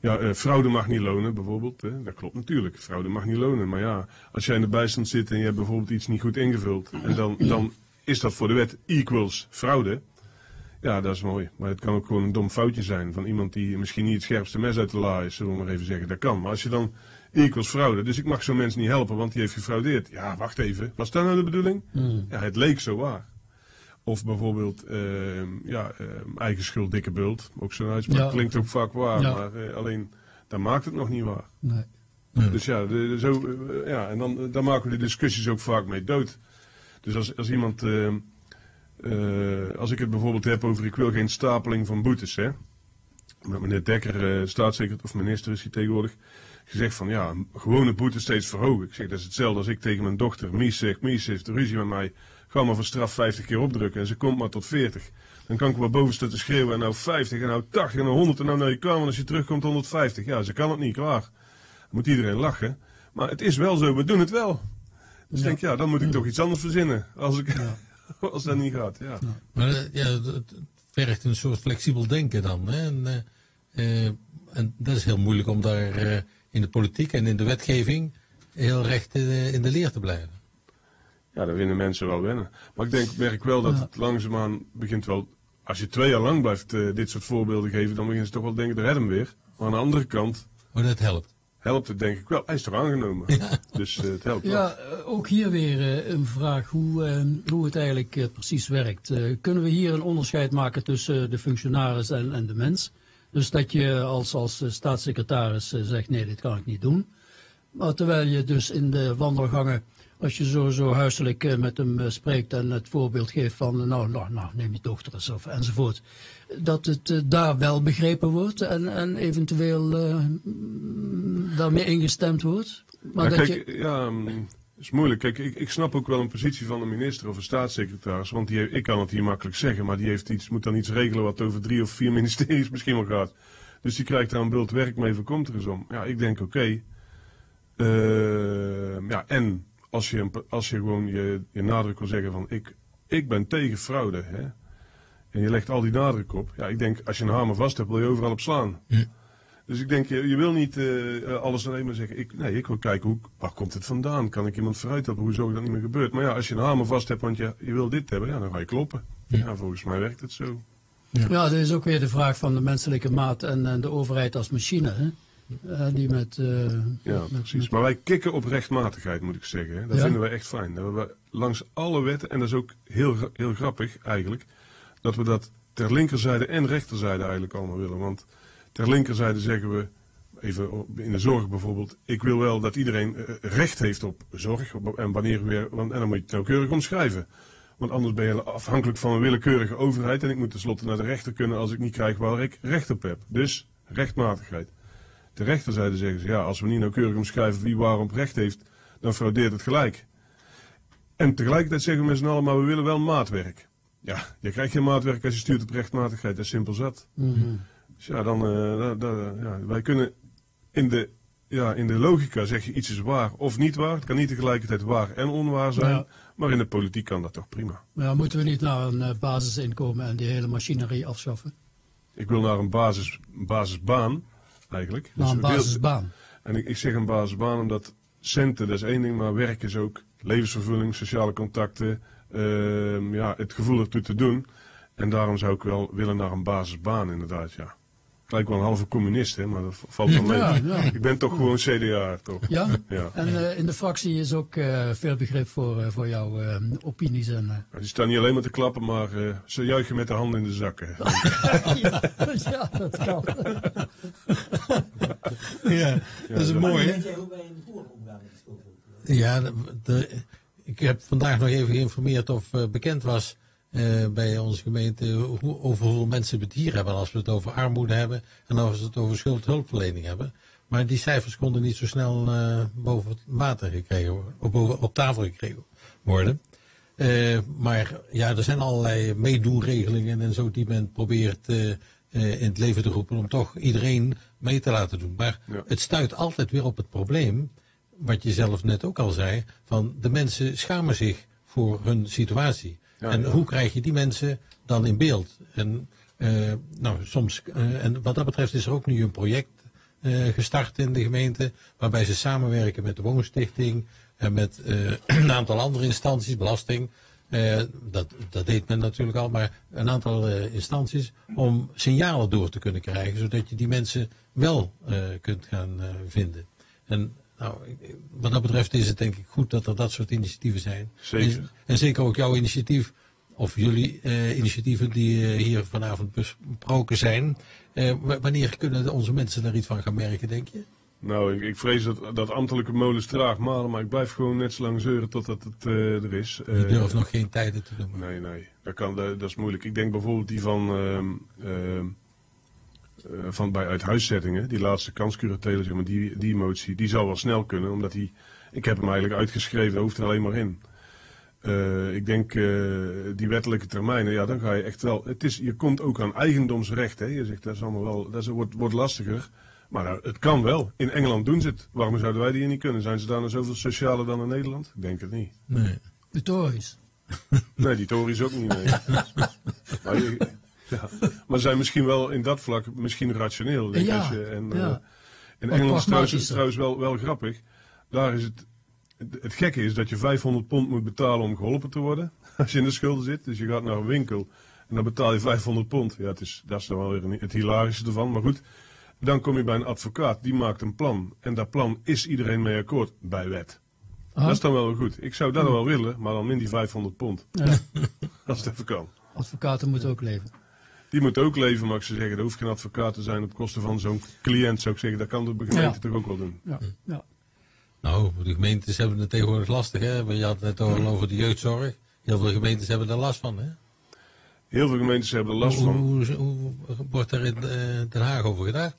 ja, eh, fraude mag niet lonen, bijvoorbeeld. Hè? Dat klopt natuurlijk, fraude mag niet lonen. Maar ja, als jij in de bijstand zit en je hebt bijvoorbeeld iets niet goed ingevuld, en dan, dan is dat voor de wet equals fraude. Ja, dat is mooi. Maar het kan ook gewoon een dom foutje zijn van iemand die misschien niet het scherpste mes uit de la is, zullen we maar even zeggen. Dat kan. Maar als je dan equals fraude, dus ik mag zo'n mens niet helpen, want die heeft gefraudeerd. Ja, wacht even. Was dat nou de bedoeling? Ja, het leek zo waar. Of bijvoorbeeld, ehm, ja, ehm, eigen schuld, dikke bult. Ook zo'n uitspraak Ja. klinkt ook vaak waar, Ja. maar eh, alleen, dan maakt het nog niet waar. Nee. Dus ja, de, de- zo, eh, ja en dan, dan maken we de discussies ook vaak mee dood. Dus als, als iemand, eh, als ik het bijvoorbeeld heb over ik wil geen stapeling van boetes, hè. Met meneer Dekker, eh staatssecretaris of minister is hij tegenwoordig, gezegd van ja, gewone boetes steeds verhogen. Ik zeg dat is hetzelfde als ik tegen mijn dochter, Mies zegt, Mies heeft ruzie met mij, ga maar voor straf 50 keer opdrukken en ze komt maar tot 40. Dan kan ik wel boven te schreeuwen en nou 50 en nou 80 en nou 100 en nou naar je kamer en als je terugkomt 150. Ja, ze kan het niet, klaar. Dan moet iedereen lachen. Maar het is wel zo, we doen het wel. Dus ik denk, ja, dan moet ik toch iets anders verzinnen. Als, ik, als dat niet gaat, ja. Maar eh, ja, het vergt een soort flexibel denken dan. Hè? En, eh, eh, en dat is heel moeilijk om daar in de politiek en in de wetgeving heel recht in de leer te blijven. Ja, daar winnen mensen wel wennen. Maar ik denk, merk wel dat het langzaamaan begint wel... Als je twee jaar lang blijft dit soort voorbeelden geven, dan beginnen ze toch wel te denken, daar redden hem weer. Maar aan de andere kant Oh, dat helpt. Helpt het denk ik wel. Hij is toch aangenomen. Dus eh, het helpt wel. Ja, eh, ook hier weer eh, een vraag hoe, hoe het eigenlijk precies werkt. Eh, kunnen we hier een onderscheid maken tussen de functionaris en, en de mens? Dus dat je als, als staatssecretaris zegt nee, dit kan ik niet doen. Maar terwijl je dus in de wandelgangen, als je zo, zo huiselijk eh, met hem eh, spreekt en het voorbeeld geeft van, eh, nou, nou, nou neem je dochter eens of enzovoort, dat het daar wel begrepen wordt en, en eventueel mm, daarmee ingestemd wordt. Maar Ja, dat kijk, je, ja, mm, is moeilijk. Kijk, ik, ik snap ook wel een positie van een minister of een staatssecretaris. Want die, heeft- ik kan het hier makkelijk zeggen, maar die heeft iets, moet dan iets regelen wat over drie of vier ministeries misschien wel gaat. Dus die krijgt daar een bult werk mee, voorkomt er eens om. Ja, ik denk oké. Ja, en als je, als je gewoon je, je nadruk wil zeggen van ik, ik ben tegen fraude. Hè? En je legt al die nadruk op. Ja, ik denk als je een hamer vast hebt, wil je overal op slaan. Dus ik denk, je, je wil niet eh, eh, alles alleen maar zeggen. Ik, nee, ik wil kijken, hoe, waar komt het vandaan? Kan ik iemand vooruit helpen? Hoe zorg dat niet meer gebeurt? Maar ja, als je een hamer vast hebt, want je, je wil dit hebben, ja, dan ga je kloppen. Ja. volgens mij werkt het zo. Ja, dat is ook weer de vraag van de menselijke maat en, en de overheid als machine. Hè? Eh, die met, eh, Ja, precies. met- Maar wij kicken op rechtmatigheid, moet ik zeggen. Hè. Dat Ja. vinden wij echt fijn. Dat we langs alle wetten, en dat is ook heel, heel grappig eigenlijk, dat we dat ter linkerzijde en rechterzijde eigenlijk allemaal willen. Want ter linkerzijde zeggen we, even in de zorg bijvoorbeeld, ik wil wel dat iedereen eh, recht heeft op zorg. En wanneer weer, want, en dan moet je het nauwkeurig omschrijven. Want anders ben je afhankelijk van een willekeurige overheid. En ik moet tenslotte naar de rechter kunnen als ik niet krijg waar ik recht op heb. Dus rechtmatigheid. De rechterzijde zeggen ze, ja, als we niet nauwkeurig omschrijven wie waarom recht heeft, dan fraudeert het gelijk. En tegelijkertijd zeggen we met z'n allen, maar we willen wel maatwerk. Ja, je krijgt geen maatwerk als je stuurt op rechtmatigheid, dat is simpel zat. Dus ja, dan, eh, da- da- ja, wij kunnen in de, ja, in de logica zeg je iets is waar of niet waar. Het kan niet tegelijkertijd waar en onwaar zijn, Ja. maar in de politiek kan dat toch prima. Maar ja, moeten we niet naar een eh, basisinkomen en die hele machinerie afschaffen? Ik wil naar een, basis, een basisbaan, eigenlijk. Een Dus deel- basisbaan. En ik, ik zeg een basisbaan omdat centen, dat is één ding, maar werk is ook levensvervulling, sociale contacten, ehm, ja, het gevoel ertoe te doen. En daarom zou ik wel willen naar een basisbaan, inderdaad, ja. Ik lijk wel een halve communist, hè, maar dat valt wel mee. Ja, ja. Ik ben toch gewoon CDA, toch? Ja? Ja. En eh, in de fractie is ook eh, veel begrip voor, eh, voor jouw eh, opinies. En, eh, Die staan niet alleen maar te klappen, maar eh, ze juichen met de handen in de zakken. ja, ja, dat kan. Ja, dat is mooi, hè? jij hoe wij in Boer omgaan met de schulden? Ja, de, de- ik heb vandaag nog even geïnformeerd of bekend was eh, bij onze gemeente hoe, over hoeveel mensen we het hier hebben als we het over armoede hebben en als we het over schuldhulpverlening hebben. Maar die cijfers konden niet zo snel eh, boven het water gekregen worden, of boven, op tafel gekregen worden. Eh, maar ja, er zijn allerlei meedoenregelingen en zo die men probeert in het leven te roepen om toch iedereen mee te laten doen. Maar Ja. het stuit altijd weer op het probleem, wat je zelf net ook al zei, van de mensen schamen zich voor hun situatie. Ja, en ja. hoe krijg je die mensen dan in beeld? En, eh, nou, soms, eh, en wat dat betreft is er ook nu een project eh, gestart in de gemeente, waarbij ze samenwerken met de Woonstichting en met een aantal andere instanties, belasting. dat, dat deed men natuurlijk al, maar een aantal instanties om signalen door te kunnen krijgen, zodat je die mensen wel kunt gaan vinden. En nou, wat dat betreft is het denk ik goed dat er dat soort initiatieven zijn. Zeker. En, en zeker ook jouw initiatief, of jullie eh, initiatieven die eh, hier vanavond besproken zijn. Eh, wanneer kunnen onze mensen daar iets van gaan merken, denk je? Nou, ik, ik vrees dat, dat ambtelijke molens traag malen, maar ik blijf gewoon net zo lang zeuren totdat het er is. Je durft nog geen tijden te noemen. Nee, nee, dat, kan, dat, dat is moeilijk. Ik denk bijvoorbeeld die van, ehm, ehm, eh, van bij uithuiszettingen, die laatste kanscuratelen, zeg maar, die, die motie, die zal wel snel kunnen, omdat die, ik heb hem eigenlijk uitgeschreven, dat hoeft er alleen maar in. Eh, ik denk eh, die wettelijke termijnen, ja, dan ga je echt wel. Het is, je komt ook aan eigendomsrecht. Hè. Je zegt dat is allemaal wel, dat is, wordt, wordt lastiger. Maar het kan wel. In Engeland doen ze het. Waarom zouden wij die hier niet kunnen? Zijn ze daar nou zoveel socialer dan in Nederland? Ik denk het niet. Nee. De Tories. Nee, die Tories ook niet. Nee. maar, je- ja. maar zijn misschien wel in dat vlak misschien rationeel. Denk ik, Ja, als je, en, ja. eh, in Wat Engeland is trouwens, pragmatischer. trouwens wel, wel grappig. Daar is het, het, gekke is dat je 500 pond moet betalen om geholpen te worden. Als je in de schulden zit. Dus je gaat naar een winkel en dan betaal je 500 pond. Ja, het is, dat is dan wel weer een- het hilarische ervan. Maar goed, dan kom je bij een advocaat. Die maakt een plan. En dat plan is iedereen mee akkoord bij wet. Ah, Dat is dan wel goed. Ik zou dat wel willen, maar dan min die 500 pond. ja, Als het even kan. advocaten moeten ook leven. Die moet ook leven, mag ik ze zeggen. Er hoeft geen advocaat te zijn op kosten van zo'n cliënt, zou ik zeggen. Dat kan de gemeente Ja. toch ook wel doen. Ja, ja. Nou, de gemeentes hebben het tegenwoordig lastig. Hè? Je had het net al over de jeugdzorg. Heel veel gemeentes hebben er last van. Hè? Heel veel gemeentes hebben er last hoe, van. hoe, hoe wordt er in eh, Den Haag over gedaan?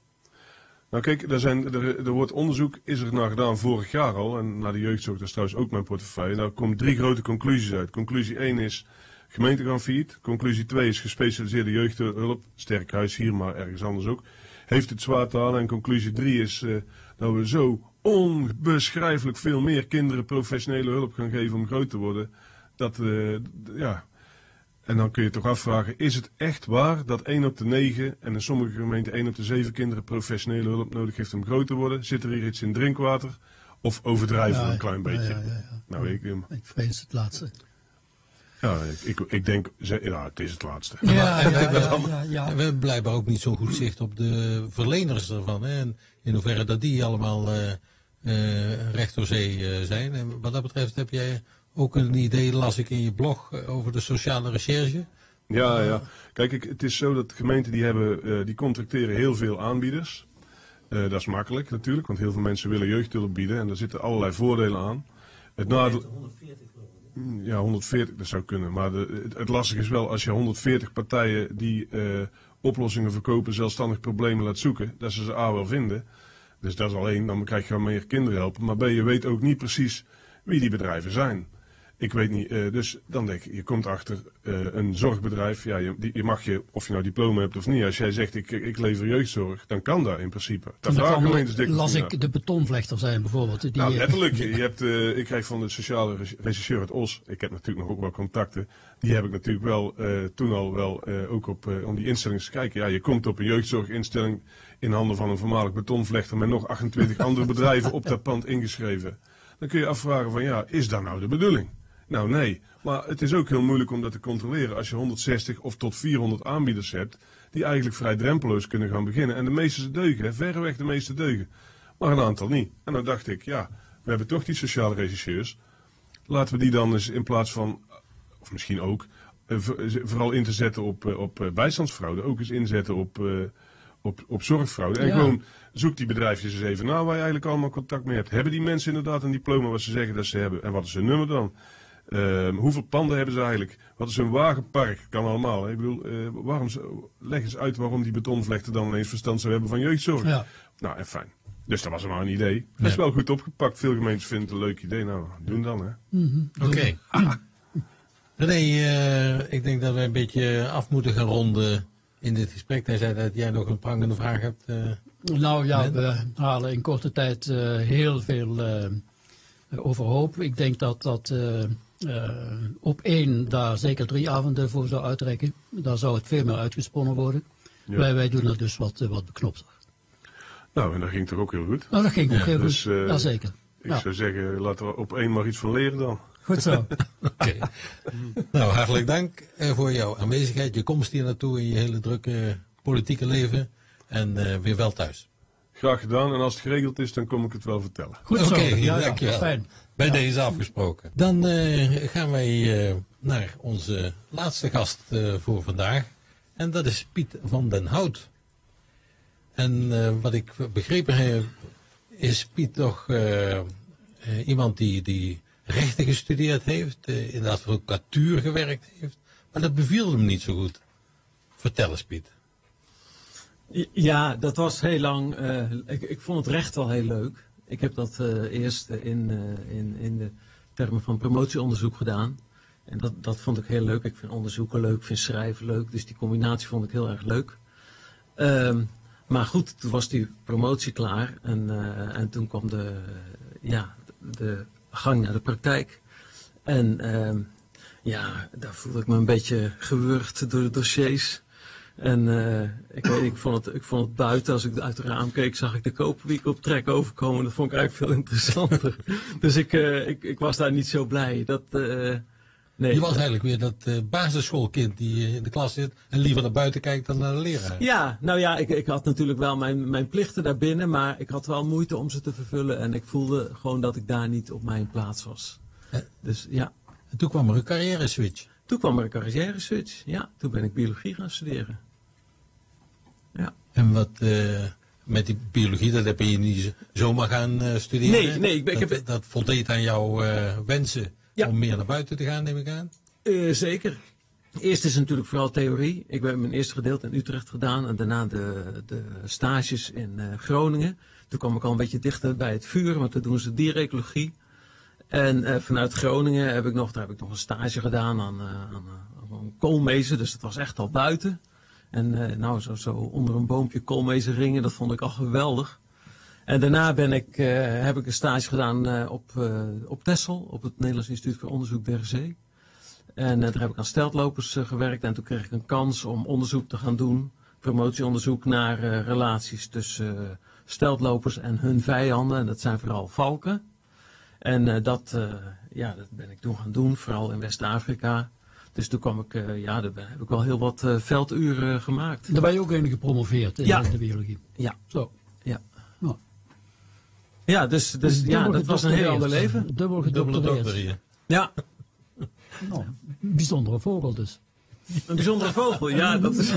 Nou kijk, er, zijn, er, er wordt onderzoek, is er naar gedaan vorig jaar al. En naar de jeugdzorg, dat is trouwens ook mijn portefeuille. Daar komen drie grote conclusies uit. Conclusie 1 is, gemeente gaan failliet. Conclusie 2 is, gespecialiseerde jeugdhulp, sterk huis hier, maar ergens anders ook, heeft het zwaar te halen. En conclusie 3 is, eh, dat we zo onbeschrijfelijk veel meer kinderen professionele hulp gaan geven om groot te worden. Dat, eh, ja... En dan kun je toch afvragen, is het echt waar dat 1 op de 9 en in sommige gemeenten 1 op de 7 kinderen professionele hulp nodig heeft om groot te worden? Zit er hier iets in drinkwater? Of overdrijven we Ja, een klein beetje? ja, ja, ja. Nou, ik, eh, Ik vrees het laatste. Ja, ik, ik, ik denk, ze- ja, het is het laatste. Ja, ja, en we ja, hebben ja, dan- ja, ja. En we hebben blijkbaar ook niet zo goed zicht op de verleners ervan. Hè? En in hoeverre dat die allemaal eh eh, recht door zee eh, zijn. En wat dat betreft heb jij ook een idee, las ik in je blog, over de sociale recherche. Ja, ja. Kijk, ik, het is zo dat gemeenten die hebben, eh, die contracteren heel veel aanbieders. Eh, dat is makkelijk natuurlijk, want heel veel mensen willen jeugdhulp bieden en daar zitten allerlei voordelen aan. Het nadeel, 140 geloof ik. Ja, 140, dat zou kunnen. Maar de, het, het lastige is wel, als je 140 partijen die eh, oplossingen verkopen, zelfstandig problemen laat zoeken, dat ze ze A wel vinden. Dus dat is alleen, dan krijg je wel meer kinderen helpen. Maar B, je weet ook niet precies wie die bedrijven zijn. Ik weet niet, eh, dus dan denk ik, je komt achter eh, een zorgbedrijf. Ja, je, die, je mag je, of je nou diploma hebt of niet. Als jij zegt, ik, ik lever jeugdzorg, dan kan dat in principe. Dan vragen gemeentes dikwijls las ik naar. de betonvlechter zijn bijvoorbeeld. Die, Nou, eh, letterlijk. Je hebt, eh, ik krijg van de sociale re- regisseur uit Os, ik heb natuurlijk nog ook wel contacten. Die heb ik natuurlijk wel toen al wel ook op, om die instellingen te kijken. Ja, je komt op een jeugdzorginstelling in handen van een voormalig betonvlechter met nog 28 andere bedrijven op dat pand ingeschreven. Dan kun je afvragen van ja, is dat nou de bedoeling? Nou nee, maar het is ook heel moeilijk om dat te controleren als je 160 of tot 400 aanbieders hebt die eigenlijk vrij drempeloos kunnen gaan beginnen. En de meeste deugen, hè, verreweg de meeste deugen, maar een aantal niet. En dan dacht ik, ja, we hebben toch die sociale regisseurs. Laten we die dan eens in plaats van, of misschien ook, eh, voor- vooral in te zetten op, eh, op eh, bijstandsfraude, ook eens inzetten op, eh, op, op zorgfraude. En Ja. gewoon zoek die bedrijfjes eens even na waar je eigenlijk allemaal contact mee hebt. Hebben die mensen inderdaad een diploma wat ze zeggen dat ze hebben? En wat is hun nummer dan? Ehm, hoeveel panden hebben ze eigenlijk? Wat is hun wagenpark? Kan allemaal. hè. Ik bedoel, eh, waarom, ze- leg eens uit waarom die betonvlechter dan ineens verstand zou hebben van jeugdzorg. Ja. Nou, en fijn. Dus dat was maar een idee. Dat is wel goed opgepakt. Veel gemeentes vinden het een leuk idee. Nou, doen dan hè. Oké. René, eh, ik denk dat wij een beetje af moeten gaan ronden in dit gesprek. Hij zei dat jij nog een prangende vraag hebt. eh. Nou ja, we halen in korte tijd eh, heel veel eh, overhoop. Ik denk dat dat eh, op één daar zeker drie avonden voor zou uitrekken. Daar zou het veel meer uitgesponnen worden. Ja. Wij, wij doen het dus wat, eh, wat beknopter. Nou, en dat ging toch ook heel goed. Nou, dat ging ook Ja, heel dus, goed. eh, Jazeker. Ik Ja. zou zeggen, laten we op één maar iets van leren dan. Goed zo. Oké. nou, hartelijk dank eh, voor jouw aanwezigheid, je komst hier naartoe in je hele drukke politieke leven. En eh, weer wel thuis. Graag gedaan. En als het geregeld is, dan kom ik het wel vertellen. Goed zo. Oké, ja, ja, dankjewel. fijn. Bij deze afgesproken. Dan eh, gaan wij eh, naar onze laatste gast eh, voor vandaag. En dat is Piet van den Hout. En eh, wat ik begrepen heb, is Piet toch eh, eh, iemand die, die rechten gestudeerd heeft, eh, in de advocatuur gewerkt heeft. Maar dat beviel hem niet zo goed. Vertel eens Piet. Ja, dat was heel lang. eh, ik, ik vond het recht wel heel leuk. Ik heb dat eh, eerst in, eh, in, in de termen van promotieonderzoek gedaan. En dat, dat vond ik heel leuk. Ik vind onderzoeken leuk, vind schrijven leuk. Dus die combinatie vond ik heel erg leuk. Ehm, maar goed, toen was die promotie klaar. En, en toen kwam de, ja, de gang naar de praktijk. En ehm, ja, daar voelde ik me een beetje gewurgd door de dossiers. En eh, ik, weet, ik, vond het, ik vond het buiten, als ik uit het raam keek, zag ik de koperwiek op trek overkomen. Dat vond ik eigenlijk veel interessanter. dus ik, eh, ik, ik was daar niet zo blij. Dat, eh, nee. Je was eigenlijk weer dat basisschoolkind die in de klas zit en liever naar buiten kijkt dan naar de leraar. Ja, nou ja, ik, ik had natuurlijk wel mijn, mijn plichten daarbinnen, maar ik had wel moeite om ze te vervullen. En ik voelde gewoon dat ik daar niet op mijn plaats was. Dus ja, En toen kwam er een carrière switch. Toen kwam er een carrière switch. Ja, toen ben ik biologie gaan studeren. Ja. En wat eh, met die biologie, dat heb je niet zomaar gaan eh, studeren? Nee, nee, ik ben- ik dat, heb- dat voldeed aan jouw eh, wensen Ja. om meer naar buiten te gaan, neem ik aan? Zeker. Eerst is het natuurlijk vooral theorie. Ik heb mijn eerste gedeelte in Utrecht gedaan en daarna de, de stages in Groningen. Toen kwam ik al een beetje dichter bij het vuur, want toen doen ze dierecologie. En eh, vanuit Groningen heb ik nog, daar heb ik nog een stage gedaan aan, eh, aan, eh, aan een koolmezen, dus dat was echt al buiten. En nou, zo, zo onder een boompje koolmezen ringen, dat vond ik al geweldig. En daarna ben ik, heb ik een stage gedaan op, eh op Texel, op het Nederlands Instituut voor Onderzoek der Zee. En daar heb ik aan steltlopers gewerkt en toen kreeg ik een kans om onderzoek te gaan doen. Promotieonderzoek naar relaties tussen steltlopers en hun vijanden. En dat zijn vooral valken. En eh, dat, eh, ja, dat ben ik toen gaan doen, vooral in West-Afrika. Dus toen kwam ik, eh, ja, daar heb ik wel heel wat eh, velduren gemaakt. Daar ben je ook in gepromoveerd in Ja. de biologie. Ja, Zo. ja. Nou, Ja, dus, dus ja, dubbel dat was een heel ander leven. Dubbel gedoctoreerd. Ja, Nou, bijzondere vogel dus. een bijzondere vogel. Ja, dat is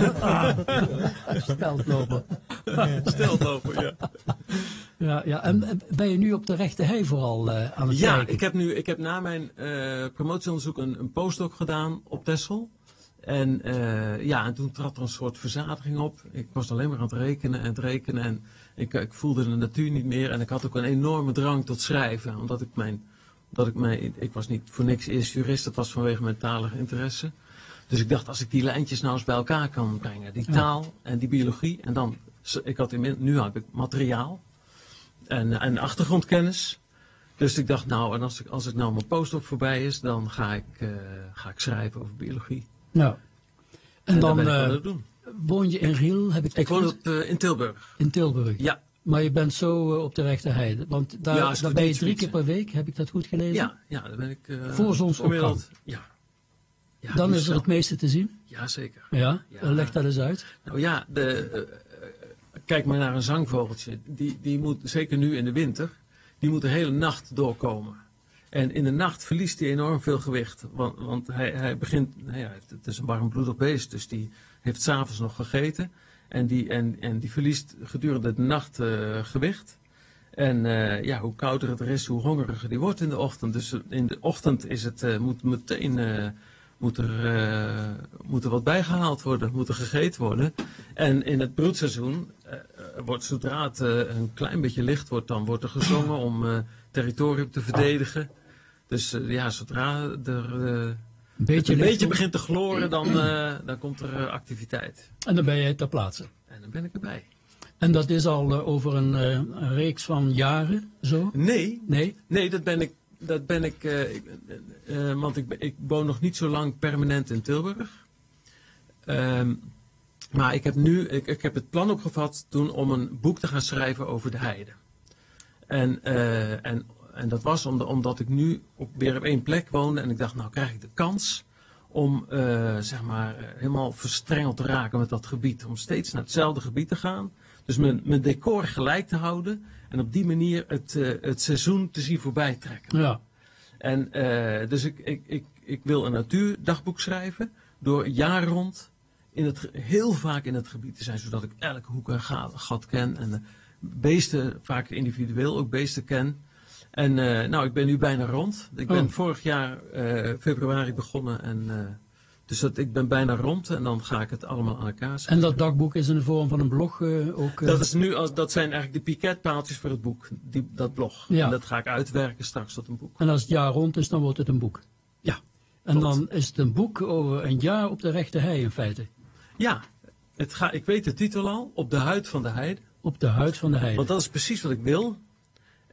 Steltloper. steltloper, ja. Ja, ja. En en ben je nu op de rechte hei vooral eh, aan het Ja, kijken? ik heb nu ik heb na mijn eh, promotieonderzoek een, een postdoc gedaan op Texel. En, eh, ja, en toen trad er een soort verzadiging op. Ik was alleen maar aan het rekenen en het rekenen. En ik, ik voelde de natuur niet meer. En ik had ook een enorme drang tot schrijven. Omdat ik mijn. Dat ik, mijn ik was niet voor niks eerst jurist, dat was vanwege mijn talige interesse. Dus ik dacht, als ik die lijntjes nou eens bij elkaar kan brengen. Die taal en die biologie. En dan, ik had in, nu heb ik materiaal en, en achtergrondkennis. Dus ik dacht, nou, en als ik, als ik nou mijn postdoc voorbij is, dan ga ik, eh, ga ik schrijven over biologie. Ja. En En, dan dan eh, het doen. woon je in Riel, heb ik Ik woon op, eh, in Tilburg. in Tilburg. Ja, Maar je bent zo op de rechte heide. Want daar, Ja, daar ben je drie fietsen. keer per week, heb ik dat goed gelezen? Ja, ja, dan ben ik... Voor zonsopgang. Ja. ja Dan liefst is er het meeste te zien. Ja, zeker. Ja, Ja. leg dat eens uit. Nou ja, de, kijk maar naar een zangvogeltje. Die, die moet, zeker nu in de winter, die moet de hele nacht doorkomen. En in de nacht verliest hij enorm veel gewicht. Want, want hij, hij begint, nou ja, het- is een warmbloedig beest, dus die heeft s'avonds nog gegeten. En die, en, en die verliest gedurende de nacht eh, gewicht. En eh, ja, hoe kouder het is, hoe hongeriger die wordt in de ochtend. Dus in de ochtend is het, eh, moet meteen moet er, moet er wat bijgehaald worden, moet er gegeten worden. En in het broedseizoen wordt zodra het eh, een klein beetje licht wordt, dan wordt er gezongen om eh, territorium te verdedigen. Dus eh, ja, zodra er eh, Een het beetje, een beetje begint te gloren, dan, eh, dan komt er eh, activiteit. En dan ben je ter plaatse. En dan ben ik erbij. En dat is al eh, over een, eh, een reeks van jaren zo? Nee, Nee? Nee, dat ben ik. Dat ben ik, eh, ik- eh, eh, want ik, ik woon nog niet zo lang permanent in Tilburg. Ehm, maar ik heb nu, ik, ik heb het plan opgevat toen om een boek te gaan schrijven over de heide. En, eh, en, en dat was omdat, omdat ik nu op, weer op één plek woonde en ik dacht, nou krijg ik de kans om eh, zeg maar eh, helemaal verstrengeld te raken met dat gebied. Om steeds naar hetzelfde gebied te gaan. Dus mijn, mijn decor gelijk te houden. En op die manier het, het seizoen te zien voorbij trekken. Ja. En dus ik, ik, ik, ik wil een natuurdagboek schrijven. Door jaar rond in het, heel vaak in het gebied te zijn. Zodat ik elke hoek en ga- gat ken. En de beesten, vaak individueel ook beesten ken. En eh, nou, ik ben nu bijna rond. Ik ben Oh. vorig jaar eh, februari begonnen. En, eh, dus dat, ik ben bijna rond. En dan ga ik het allemaal aan elkaar schrijven. En dat dagboek is in de vorm van een blog eh, ook? eh, Dat, is nu, als- dat zijn eigenlijk de piketpaaltjes voor het boek, die, dat blog. Ja. En dat ga ik uitwerken straks tot een boek. En als het jaar rond is, dan wordt het een boek. Ja, En dan is het een boek over een jaar op de rechte hei in feite. Ja, het ga, ik weet de titel al, Op de huid van de heide. Op de huid van de heide. Want dat is precies wat ik wil.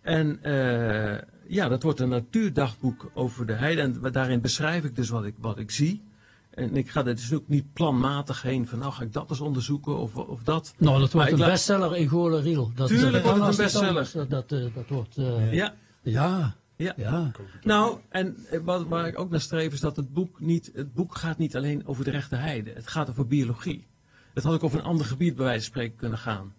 En eh, ja, dat wordt een natuurdagboek over de heide. En daarin beschrijf ik dus wat ik, wat ik zie. En ik ga er dus ook niet planmatig heen van nou ga ik dat eens onderzoeken of, of dat. Nou, dat wordt een laat- bestseller in Goorlen Dat, Tuurlijk dat wordt het een bestseller. Dat, dat, eh, dat wordt... eh, Ja, ja. Ja. Ja. Nou, en eh, wat, waar ik ook naar streef is dat het boek niet, het boek gaat niet alleen over de rechte heide. Het gaat over biologie. Het had ook over een ander gebied bij wijze van spreken kunnen gaan.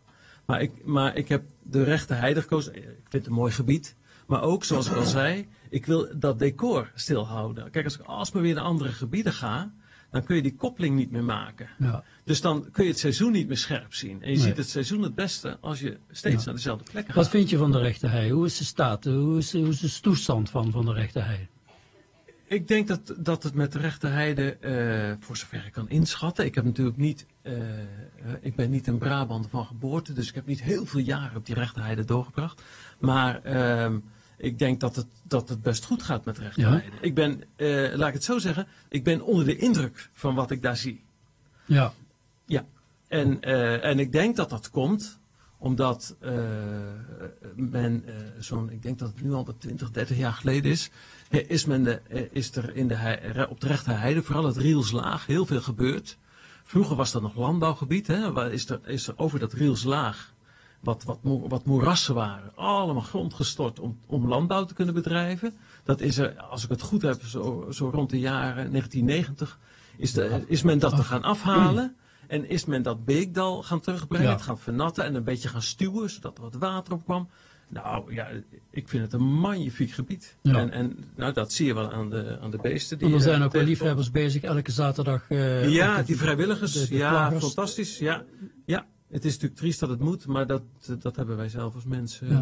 Maar ik, maar ik heb de rechte heide gekozen. Ik vind het een mooi gebied. Maar ook, zoals ik al zei, ik wil dat decor stilhouden. Kijk, als ik alsmaar weer naar andere gebieden ga, dan kun je die koppeling niet meer maken. Ja. Dus dan kun je het seizoen niet meer scherp zien. En je Nee. ziet het seizoen het beste als je steeds Ja. naar dezelfde Wat gaat. vind je van de rechte hei? Hoe is de staat? Hoe is, hoe is de toestand van, van de rechte hei? Ik denk dat, dat het met de rechte heide, eh, voor zover ik kan inschatten. Ik heb natuurlijk niet, eh, ik ben niet een Brabant van geboorte, dus ik heb niet heel veel jaren op die rechte heide doorgebracht. Maar ehm, ik denk dat het, dat het best goed gaat met de rechte Ja? heide. Ik ben, eh, laat ik het zo zeggen, ik ben onder de indruk van wat ik daar zie. Ja. Ja, en, eh, en ik denk dat dat komt omdat eh, men zo'n, ik denk dat het nu al wat 20, 30 jaar geleden is, is, men de, is er in de, hei- op de rechte heide, vooral het Rielslaag, heel veel gebeurd. Vroeger was dat nog landbouwgebied, hè, waar is er, is er over dat Rielslaag wat, wat, moe- wat moerassen waren, allemaal grond gestort om, om landbouw te kunnen bedrijven. Dat is er, als ik het goed heb, zo, zo rond de jaren 1990, is, de, is men dat te gaan afhalen. En is men dat beekdal gaan terugbrengen, Ja. gaan vernatten en een beetje gaan stuwen, zodat er wat water op kwam. Nou ja, ik vind het een magnifiek gebied. Ja. En, en nou, dat zie je wel aan de, aan de beesten. Die, En er eh, zijn ook wel liefhebbers bezig elke zaterdag. eh, Ja, die vrijwilligers. de- de ja, plagers. fantastisch. Ja, ja, het is natuurlijk triest dat het moet, maar dat, dat hebben wij zelf als mensen Ja.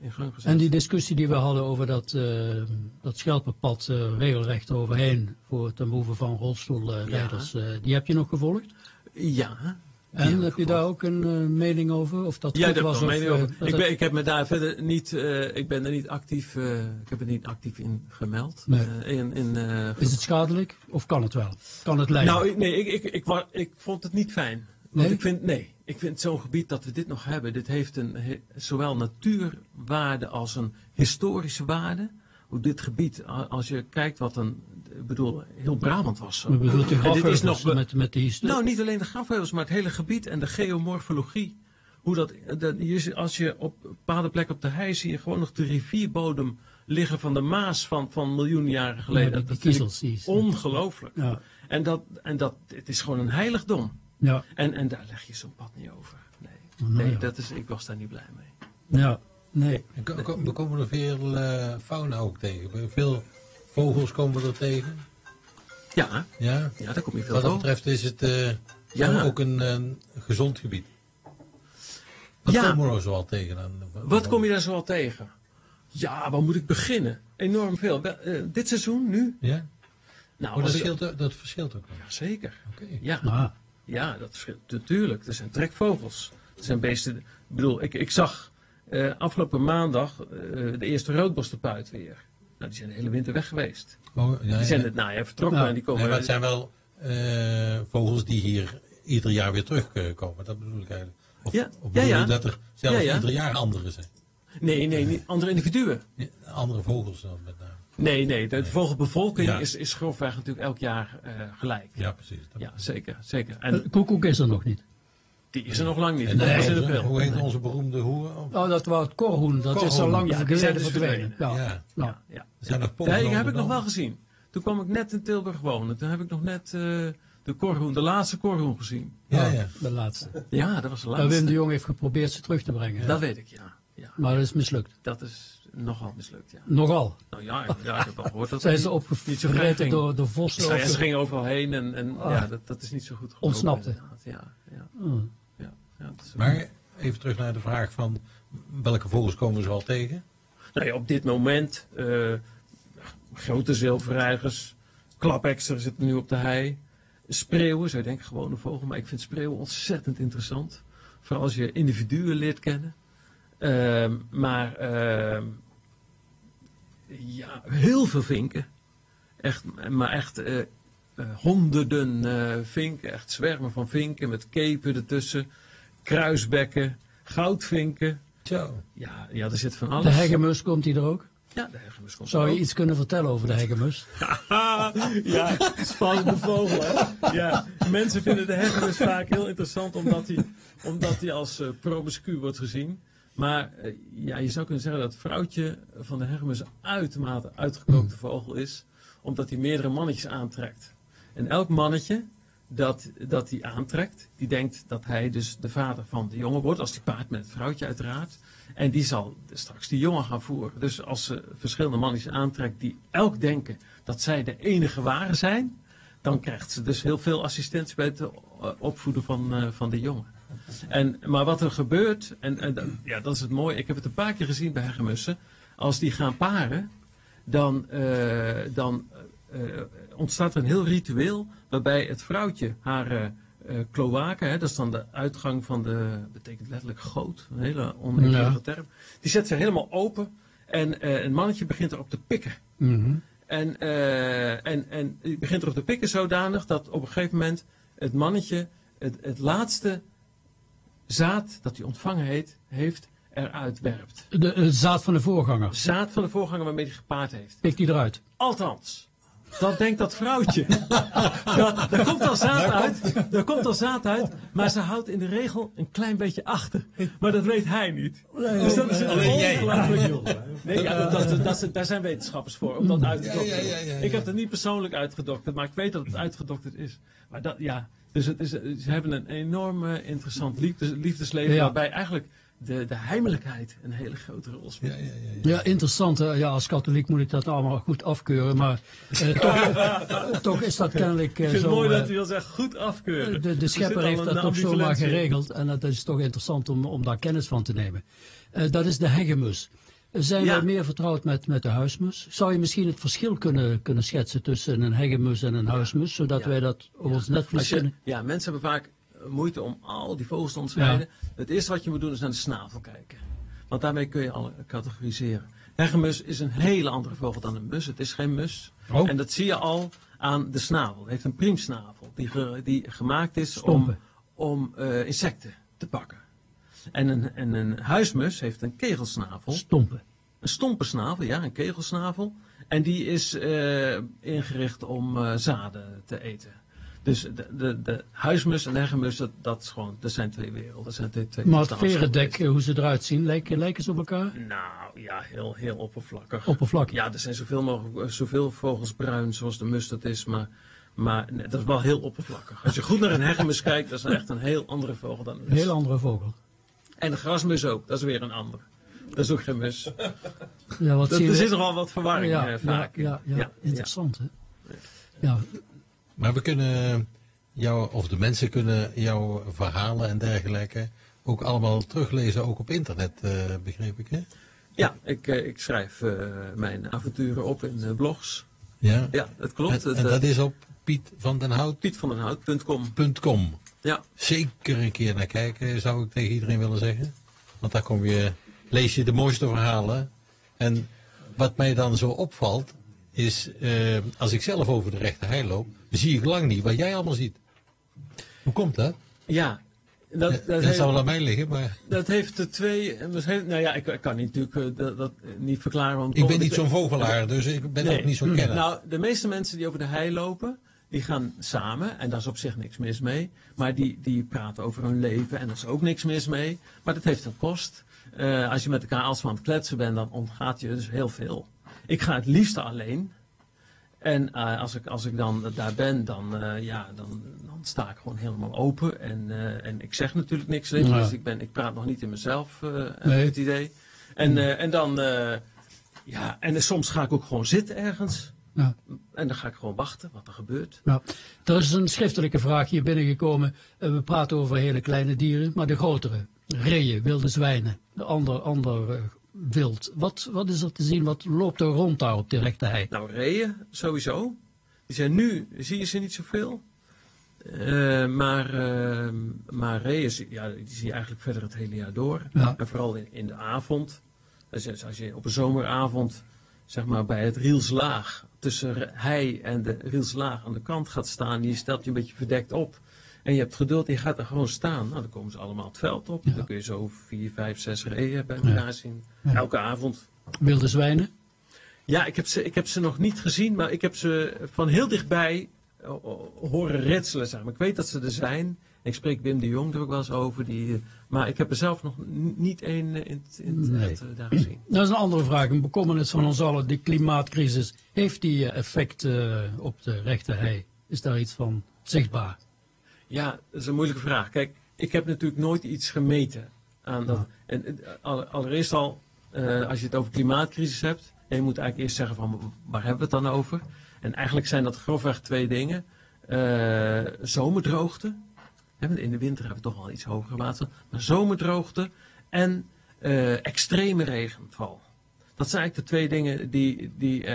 eh, in gang gezet. En die discussie die we hadden over dat, eh dat Schelpenpad eh, regelrecht overheen voor ten behoeve van rolstoelrijders, eh, die heb je nog gevolgd? Ja. En heb je daar ook een eh, mening over? Of dat Ja, goed heb was? of, mening eh, over. dat Ik, het- ben, ik heb me daar verder niet, eh, ik ben er niet actief, eh, ik heb er niet actief in gemeld. Nee. Eh, in, in, eh, Is het schadelijk of kan het wel? Kan het leiden? nou, ik- nee, ik, ik, ik, ik vond het niet fijn. Want Nee? ik vind, nee, ik vind zo'n gebied dat we dit nog hebben, dit heeft een, he- zowel natuurwaarde als een historische waarde. Hoe dit gebied, als je kijkt wat een, ik bedoel, heel Brabant was. dit is grafheuvels nog be- met, met de historie. Nou, niet alleen de grafheuvels, maar het hele gebied en de geomorfologie. hoe dat, dat als je op bepaalde plekken op de hei zie je gewoon nog de rivierbodem liggen van de Maas van, van miljoenen jaren geleden. Ja, dat is- ongelooflijk. Ja. En, dat, en dat, het is gewoon een heiligdom. Ja, En, en daar leg je zo'n pad niet over. Nee, Nou nee ja. dat is, ik was daar niet blij mee. ja, nee. We komen er veel eh, fauna ook tegen. Veel vogels komen er tegen. Ja, Ja. ja daar kom je veel Wat dat betreft is het eh, Ja. ook een, een gezond gebied. Wat Ja. komen we nou zoal tegen? Dan? Wat kom je daar zoal tegen? Ja, waar moet ik beginnen? Enorm veel. Wel, eh, dit seizoen, nu? Ja? Nou, Oh, dat, verschilt, ook- dat verschilt ook wel. Ja, zeker. Oké. Ja, Ah, ja, dat verschilt natuurlijk. Er zijn trekvogels. Er zijn beesten. Ik bedoel, ik, ik zag eh, afgelopen maandag eh, de eerste roodborstenpuit weer. Nou, die zijn de hele winter weg geweest. Oh, ja, Die zijn ja. het najaar vertrokken Ja. en die komen. Nee, maar het zijn wel eh, vogels die hier ieder jaar weer terugkomen. Dat bedoel ik eigenlijk. Of, Ja, of bedoel ja. je dat er zelfs ieder jaar andere zijn? Nee, nee, niet andere individuen. Andere vogels dan met name. Nee, nee, de vogelbevolking Ja. is, is grofweg natuurlijk elk jaar eh, gelijk. Ja, precies. Ja, zeker, zeker. de En koekoek is er nog niet. die is er nog lang niet. En hoe heet onze beroemde hoer? Oh, Oh, dat was het korhoen. Dat is al lang Ja, geleden dus verdwenen. Ja. Ja. Nou, Ja, ja. Er zijn nog Nee, pogen die heb ik nog wel gezien. Toen kwam ik net in Tilburg wonen. Toen heb ik nog net eh, de korhoen, de laatste korhoen gezien. Ja, ja. de laatste. Ja, dat was de Maar Wim de laatste. Jong heeft geprobeerd ze terug te brengen. hè. Dat weet ik, ja. ja. Maar dat is mislukt. Dat is nogal mislukt, ja. Nogal. Nou ja, ik- ja ik heb wel gehoord dat Zijn ze opgevreten ging. door, door vossen? Ja, ze gingen overal heen en, en Ah. ja, dat, dat is niet zo goed gelopen. Ontsnapte. inderdaad. Ja, ja, Hmm. ja, ja, dat is- Maar even terug naar de vraag van welke vogels komen ze al tegen? Nou ja, op dit moment eh, grote zilverreigers, klapekster zitten nu op de hei. Spreeuwen, zou je denken gewone vogel, maar ik vind spreeuwen ontzettend interessant. Vooral als je individuen leert kennen. Ehm, maar ehm, ja, heel veel vinken. Echt, maar echt eh, eh, honderden eh, vinken, echt zwermen van vinken met kepen ertussen. Kruisbekken, goudvinken. Zo. Ja, ja, er zit van alles. De hegemus komt die er ook? Ja, de hegemus komt Zou je ook. iets kunnen vertellen over de hegemus? ja, spannende vogel, hè? Ja, mensen vinden de hegemus vaak heel interessant omdat hij, omdat hij als promiscu wordt gezien. Maar eh, ja, je zou kunnen zeggen dat het vrouwtje van de een uitermate uitgekookte vogel is, omdat hij meerdere mannetjes aantrekt. En elk mannetje dat, dat hij aantrekt, die denkt dat hij dus de vader van de jongen wordt, als die paart met het vrouwtje uiteraard. En die zal straks die jongen gaan voeren. Dus als ze verschillende mannetjes aantrekt die elk denken dat zij de enige ware zijn, dan krijgt ze dus heel veel assistentie bij het eh, opvoeden van, eh, van de jongen. En, maar wat er gebeurt, en, ja, dat is het mooie, ik heb het een paar keer gezien bij hegemussen, als die gaan paren, dan, eh, dan eh, ontstaat er een heel ritueel waarbij het vrouwtje haar eh eh, kloaken, hè, dat is dan de uitgang van de, betekent letterlijk goot, een hele oneerlijke Ja. term, die zet ze helemaal open en eh, een mannetje begint erop te pikken. Mhm. En, eh, en, en die begint erop te pikken zodanig dat op een gegeven moment het mannetje het, het laatste zaad dat hij ontvangen heeft, heeft eruit werpt. De, het zaad van de voorganger. Zaad van de voorganger waarmee hij gepaard heeft. Pikt die eruit. Althans, dat denkt dat vrouwtje. dat, daar komt al zaad uit. Daar komt al zaad uit. Maar ze houdt in de regel een klein beetje achter. Maar dat weet hij niet. Dus dat is een ongelooflijk. Nee, ja, dat, dat, dat, daar zijn wetenschappers voor om dat uit te dokteren. ja, ja, ja. Ik heb het niet persoonlijk uitgedokterd, maar ik weet dat het uitgedokterd is. Maar dat, ja, dus het is, ze hebben een enorm interessant liefdes, liefdesleven waarbij eigenlijk de, de heimelijkheid een hele grote rol speelt. Ja, ja, ja, ja. Ja, interessant. hè. Ja, als katholiek moet ik dat allemaal goed afkeuren. Maar eh, toch, toch is dat kennelijk eh, Ik vind het zo. mooi eh, dat zeggen, goed afkeuren. De, de Er schepper heeft dat toch zomaar geregeld en dat is toch interessant om, om daar kennis van te nemen. Eh, dat is de hegemus. Zijn Ja. wij meer vertrouwd met, met de huismus? Zou je misschien het verschil kunnen, kunnen schetsen tussen een hegemus en een huismus, zodat Ja. wij dat op ons netvlies je, kunnen? ja, mensen hebben vaak moeite om al die vogels te onderscheiden. Het eerste wat je moet doen is naar de snavel kijken. Want daarmee kun je alle categoriseren. Hegemus is een hele andere vogel dan een mus. Het is geen mus. Oh. En dat zie je al aan de snavel. Het heeft een priemsnavel die, ge- die gemaakt is om, Stompen. om eh, insecten te pakken. En een, en een huismus heeft een kegelsnavel. Stompen. Een stompe snavel, ja, een kegelsnavel. En die is eh, ingericht om eh, zaden te eten. Dus de, de, de huismus en hegemus, dat, dat, is gewoon, dat zijn twee werelden. Dat zijn twee, twee Maar het verendek, eh, hoe ze eruit zien, lijken, lijken ze op elkaar? Nou ja, heel, heel oppervlakkig. Oppervlakkig. Ja, er zijn zoveel, mogelijk, zoveel vogels bruin zoals de mustard is, maar, maar nee, dat is wel heel oppervlakkig. Als je goed naar een hegemus kijkt, dat is echt een heel andere vogel dan een Een mus. heel andere vogel. En de grasmus ook, dat is weer een ander. Dat is ook geen mus. Ja, wat Dat, er zit nogal wat verwarring ja, eh, ja, vaak. ja, ja, Ja, interessant hè. Ja, Maar we kunnen jou, of de mensen kunnen jouw verhalen en dergelijke ook allemaal teruglezen, ook op internet, eh, begreep ik hè? Ja, ik, eh, ik schrijf eh, mijn avonturen op in blogs. Ja. Ja, dat klopt. En, dat is op pietvandenhout.com. pietvandenhout.com. Ja, Zeker een keer naar kijken, zou ik tegen iedereen willen zeggen. Want daar kom je, lees je de mooiste verhalen. En wat mij dan zo opvalt, is eh, als ik zelf over de rechte hei loop, zie ik lang niet wat jij allemaal ziet. Hoe komt dat? ja dat, dat, Dat, heeft, zal wel aan mij liggen, maar dat heeft de twee... misschien- Nou ja, ik, ik kan niet, natuurlijk eh, dat, dat niet verklaren. het ik ben niet zo'n vogelaar, dus ik ben Nee. ook niet zo'n kenner. Nou, de meeste mensen die over de hei lopen, die gaan samen. En daar is op zich niks mis mee. Maar die, die praten over hun leven en daar is ook niks mis mee. Maar dat heeft een kost. Eh, als je met elkaar alsmaar aan het kletsen bent, dan ontgaat je dus heel veel. Ik ga het liefst alleen. En eh, als, ik, als ik dan daar ben, dan, eh, ja, dan, dan sta ik gewoon helemaal open. En, eh, en ik zeg natuurlijk niks. Ja. Dus ik, ben, ik praat nog niet in mezelf, Nee. het idee. En, eh, en dan, ja, en soms ga ik ook gewoon zitten ergens. ja. En dan ga ik gewoon wachten wat er gebeurt. Ja, er is een schriftelijke vraag hier binnengekomen. We praten over hele kleine dieren, maar de grotere. Reeën, wilde zwijnen, de ander, ander wild. Wat, wat is er te zien? Wat loopt er rond daar op de rechte hei? Nou, reeën sowieso. Die zijn nu, zie je ze niet zoveel. Eh, maar, eh, maar reeën, zie- ja, die zie je eigenlijk verder het hele jaar door. Ja. En vooral in, in de avond. Dus als je op een zomeravond, zeg maar bij het Rielslaag, tussen hei en de Rielslaag aan de kant gaat staan, je stelt je een beetje verdekt op. En je hebt geduld, je gaat er gewoon staan. Nou, dan komen ze allemaal het veld op. Ja. Dan kun je zo vier, vijf, zes reeën bij elkaar zien. Elke avond. Wilde zwijnen? Ja, ik heb, ze, ik heb ze nog niet gezien, maar ik heb ze van heel dichtbij eh, horen ritselen. Zeg maar. Ik weet dat ze er zijn. Ik spreek Wim de Jong er ook wel eens over. Die, eh, maar ik heb er zelf nog niet één eh, in, het- in Nee. eh, daar gezien. Dat is een andere vraag. Een bekommernis van ons allen. De klimaatcrisis. Heeft die effect op de rechte hei? Is daar iets van zichtbaar? Ja, dat is een moeilijke vraag. Kijk, ik heb natuurlijk nooit iets gemeten aan dat. En, eh, alle- allereerst al, eh, als je het over klimaatcrisis hebt, en je moet eigenlijk eerst zeggen van waar hebben we het dan over? En eigenlijk zijn dat grofweg twee dingen. Eh, zomerdroogte. In de winter hebben we toch wel iets hogere water. Maar zomerdroogte en extreme regenval. Dat zijn eigenlijk de twee dingen die, die,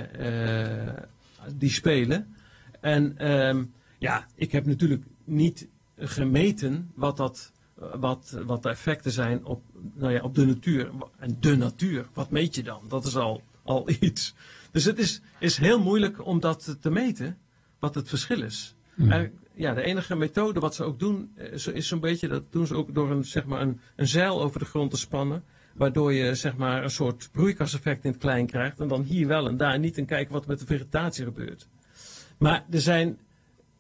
die spelen. En ehm, ja, ik heb natuurlijk niet gemeten wat, dat, wat, wat de effecten zijn op, nou ja, op de natuur. En de natuur, wat meet je dan? Dat is al, al iets. Dus het is, is heel moeilijk om dat te meten, wat het verschil is. En, ja, de enige methode wat ze ook doen, eh, is zo'n beetje, dat doen ze ook door een, zeg maar een, een zeil over de grond te spannen. Waardoor je zeg maar een soort broeikaseffect in het klein krijgt. En dan hier wel en daar niet en kijken wat er met de vegetatie gebeurt. Maar er zijn,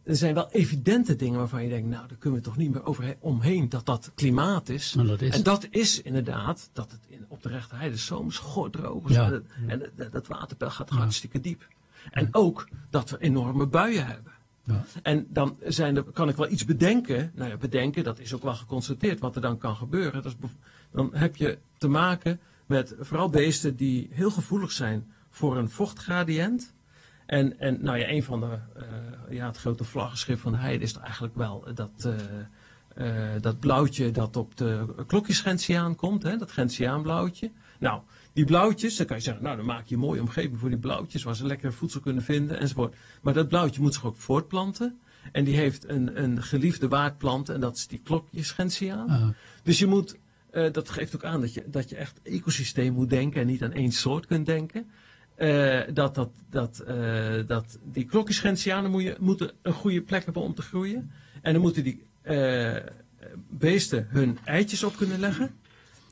er zijn wel evidente dingen waarvan je denkt, nou, daar kunnen we toch niet meer over omheen dat dat klimaat is. En dat is- En dat is inderdaad dat het in, op de rechterheide zomers droog is. Ja. En, het- en het- dat waterpeil gaat hartstikke diep. En ook dat we enorme buien hebben. Ja. En dan zijn er, kan ik wel iets bedenken. Nou ja, bedenken, dat is ook wel geconstateerd wat er dan kan gebeuren. Dat is, dan heb je te maken met vooral beesten die heel gevoelig zijn voor een vochtgradient. En, en nou ja, een van de, eh, ja, het grote vlaggenschip van de heide is eigenlijk wel dat, eh, eh, dat blauwtje dat op de klokjesgentiaan komt, hè, dat gentiaanblauwtje. Nou, die blauwtjes, dan kan je zeggen, nou dan maak je een mooie omgeving voor die blauwtjes, waar ze lekker voedsel kunnen vinden enzovoort. Maar dat blauwtje moet zich ook voortplanten. En die heeft een, een geliefde waardplant en dat is die klokjesgentiaan. Ah. Dus je moet, eh, dat geeft ook aan dat je, dat je echt ecosysteem moet denken en niet aan één soort kunt denken. Eh, dat, dat, dat, eh, dat die klokjesgentianen moet moeten een goede plek hebben om te groeien. En dan moeten die eh, beesten hun eitjes op kunnen leggen.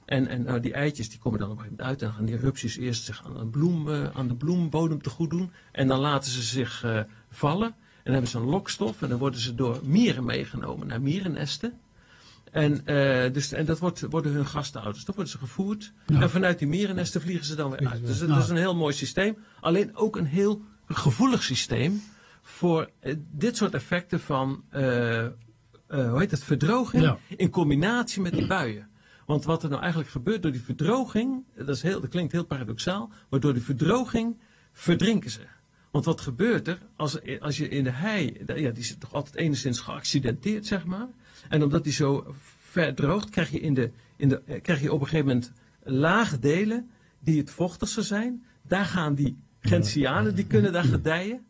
En, en nou, die eitjes die komen dan op een gegeven moment uit. En gaan die rupsjes eerst zich aan, een bloem, aan de bloembodem te goed doen. En dan laten ze zich vallen. dan hebben ze een lokstof en dan worden ze door mieren meegenomen naar mierennesten. En, eh, dus, en dat wordt, worden hun gastouders. Dan worden ze gevoerd. En vanuit die mierennesten vliegen ze dan weer uit. Dus dat is een heel mooi systeem. Alleen ook een heel gevoelig systeem voor eh, dit soort effecten van eh, hoe heet het, verdroging Ja. in combinatie met die buien. Want wat er nou eigenlijk gebeurt door die verdroging, dat, is heel, dat klinkt heel paradoxaal, maar door die verdroging verdrinken ze. Want wat gebeurt er als, als je in de hei, ja, die is toch altijd enigszins geaccidenteerd, zeg maar. En omdat die zo verdroogt, krijg je, in de, in de, eh, krijg je op een gegeven moment lage delen die het vochtigste zijn. Daar gaan die gentianen, die kunnen daar gedijen.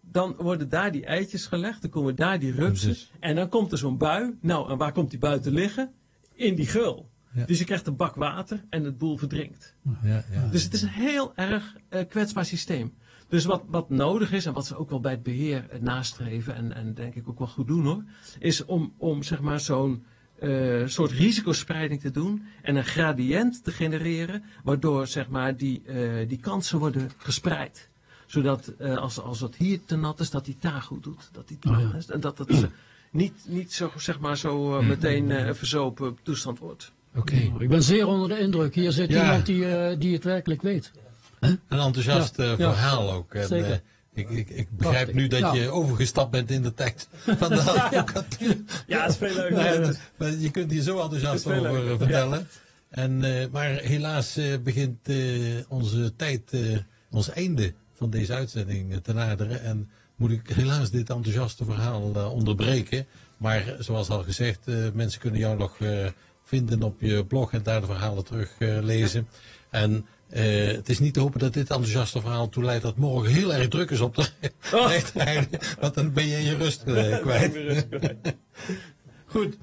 Dan worden daar die eitjes gelegd, dan komen daar die rupsen. En dan komt er zo'n bui. Nou, en waar komt die bui te liggen? In die geul. Ja. Dus je krijgt een bak water en het boel verdrinkt. Ja, ja. Dus het is een heel erg eh, kwetsbaar systeem. Dus wat, wat nodig is, en wat ze ook wel bij het beheer eh, nastreven, en, en denk ik ook wel goed doen hoor, is om, om zeg maar zo'n eh, soort risicospreiding te doen en een gradiënt te genereren, waardoor zeg maar die, eh, die kansen worden gespreid. Zodat als, als het hier te nat is, dat die daar goed doet. Dat die Oh, ja. is. En dat het niet, niet zo, zeg maar, zo eh, meteen een verzopen toestand wordt. Oké. Ik ben zeer onder de indruk. Hier zit Ja. iemand die, die het werkelijk weet. Een enthousiast Ja, eh, ja. verhaal ook. En, Zeker. eh, ik, ik, ik begrijp Prachtig. nu dat Ja. je overgestapt bent in de tekst van de advocatuur. Ja, dat is veel. Nou ja, het- maar je kunt hier zo enthousiast over eh, vertellen. En, maar helaas begint onze tijd, ons einde van deze uitzending te naderen. En moet ik helaas dit enthousiaste verhaal onderbreken. Maar zoals al gezegd, mensen kunnen jou nog vinden op je blog en daar de verhalen terug eh, lezen. En eh, het is niet te hopen dat dit enthousiaste verhaal toeleidt dat morgen heel erg druk is op de rechtereinde. Want dan ben je je rust eh, kwijt. Goed.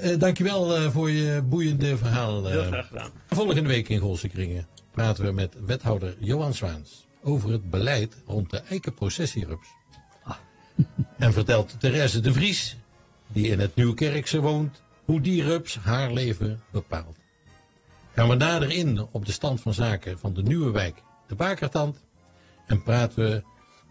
Eh, dankjewel eh, voor je boeiende verhaal. eh. Heel graag gedaan. Volgende week in Golse Kringen praten we met wethouder Johan Zwaans over het beleid rond de eikenprocessierups. En vertelt Therese de Vries, die in het Nieuwkerkse woont, hoe die rups haar leven bepaalt. Gaan we nader in op de stand van zaken van de nieuwe wijk De Bakertand en praten we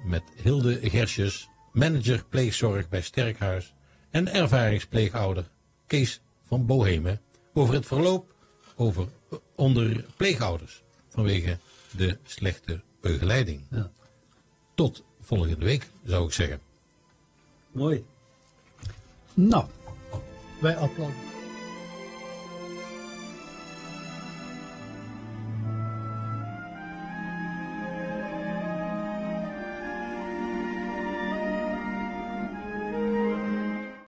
met Hilde Gersjes, manager pleegzorg bij Sterkhuis en ervaringspleegouder Kees van Bohemen over het verloop over, onder pleegouders vanwege de slechte begeleiding. Ja. Tot volgende week zou ik zeggen. Mooi. Nou, wij applaudisseren.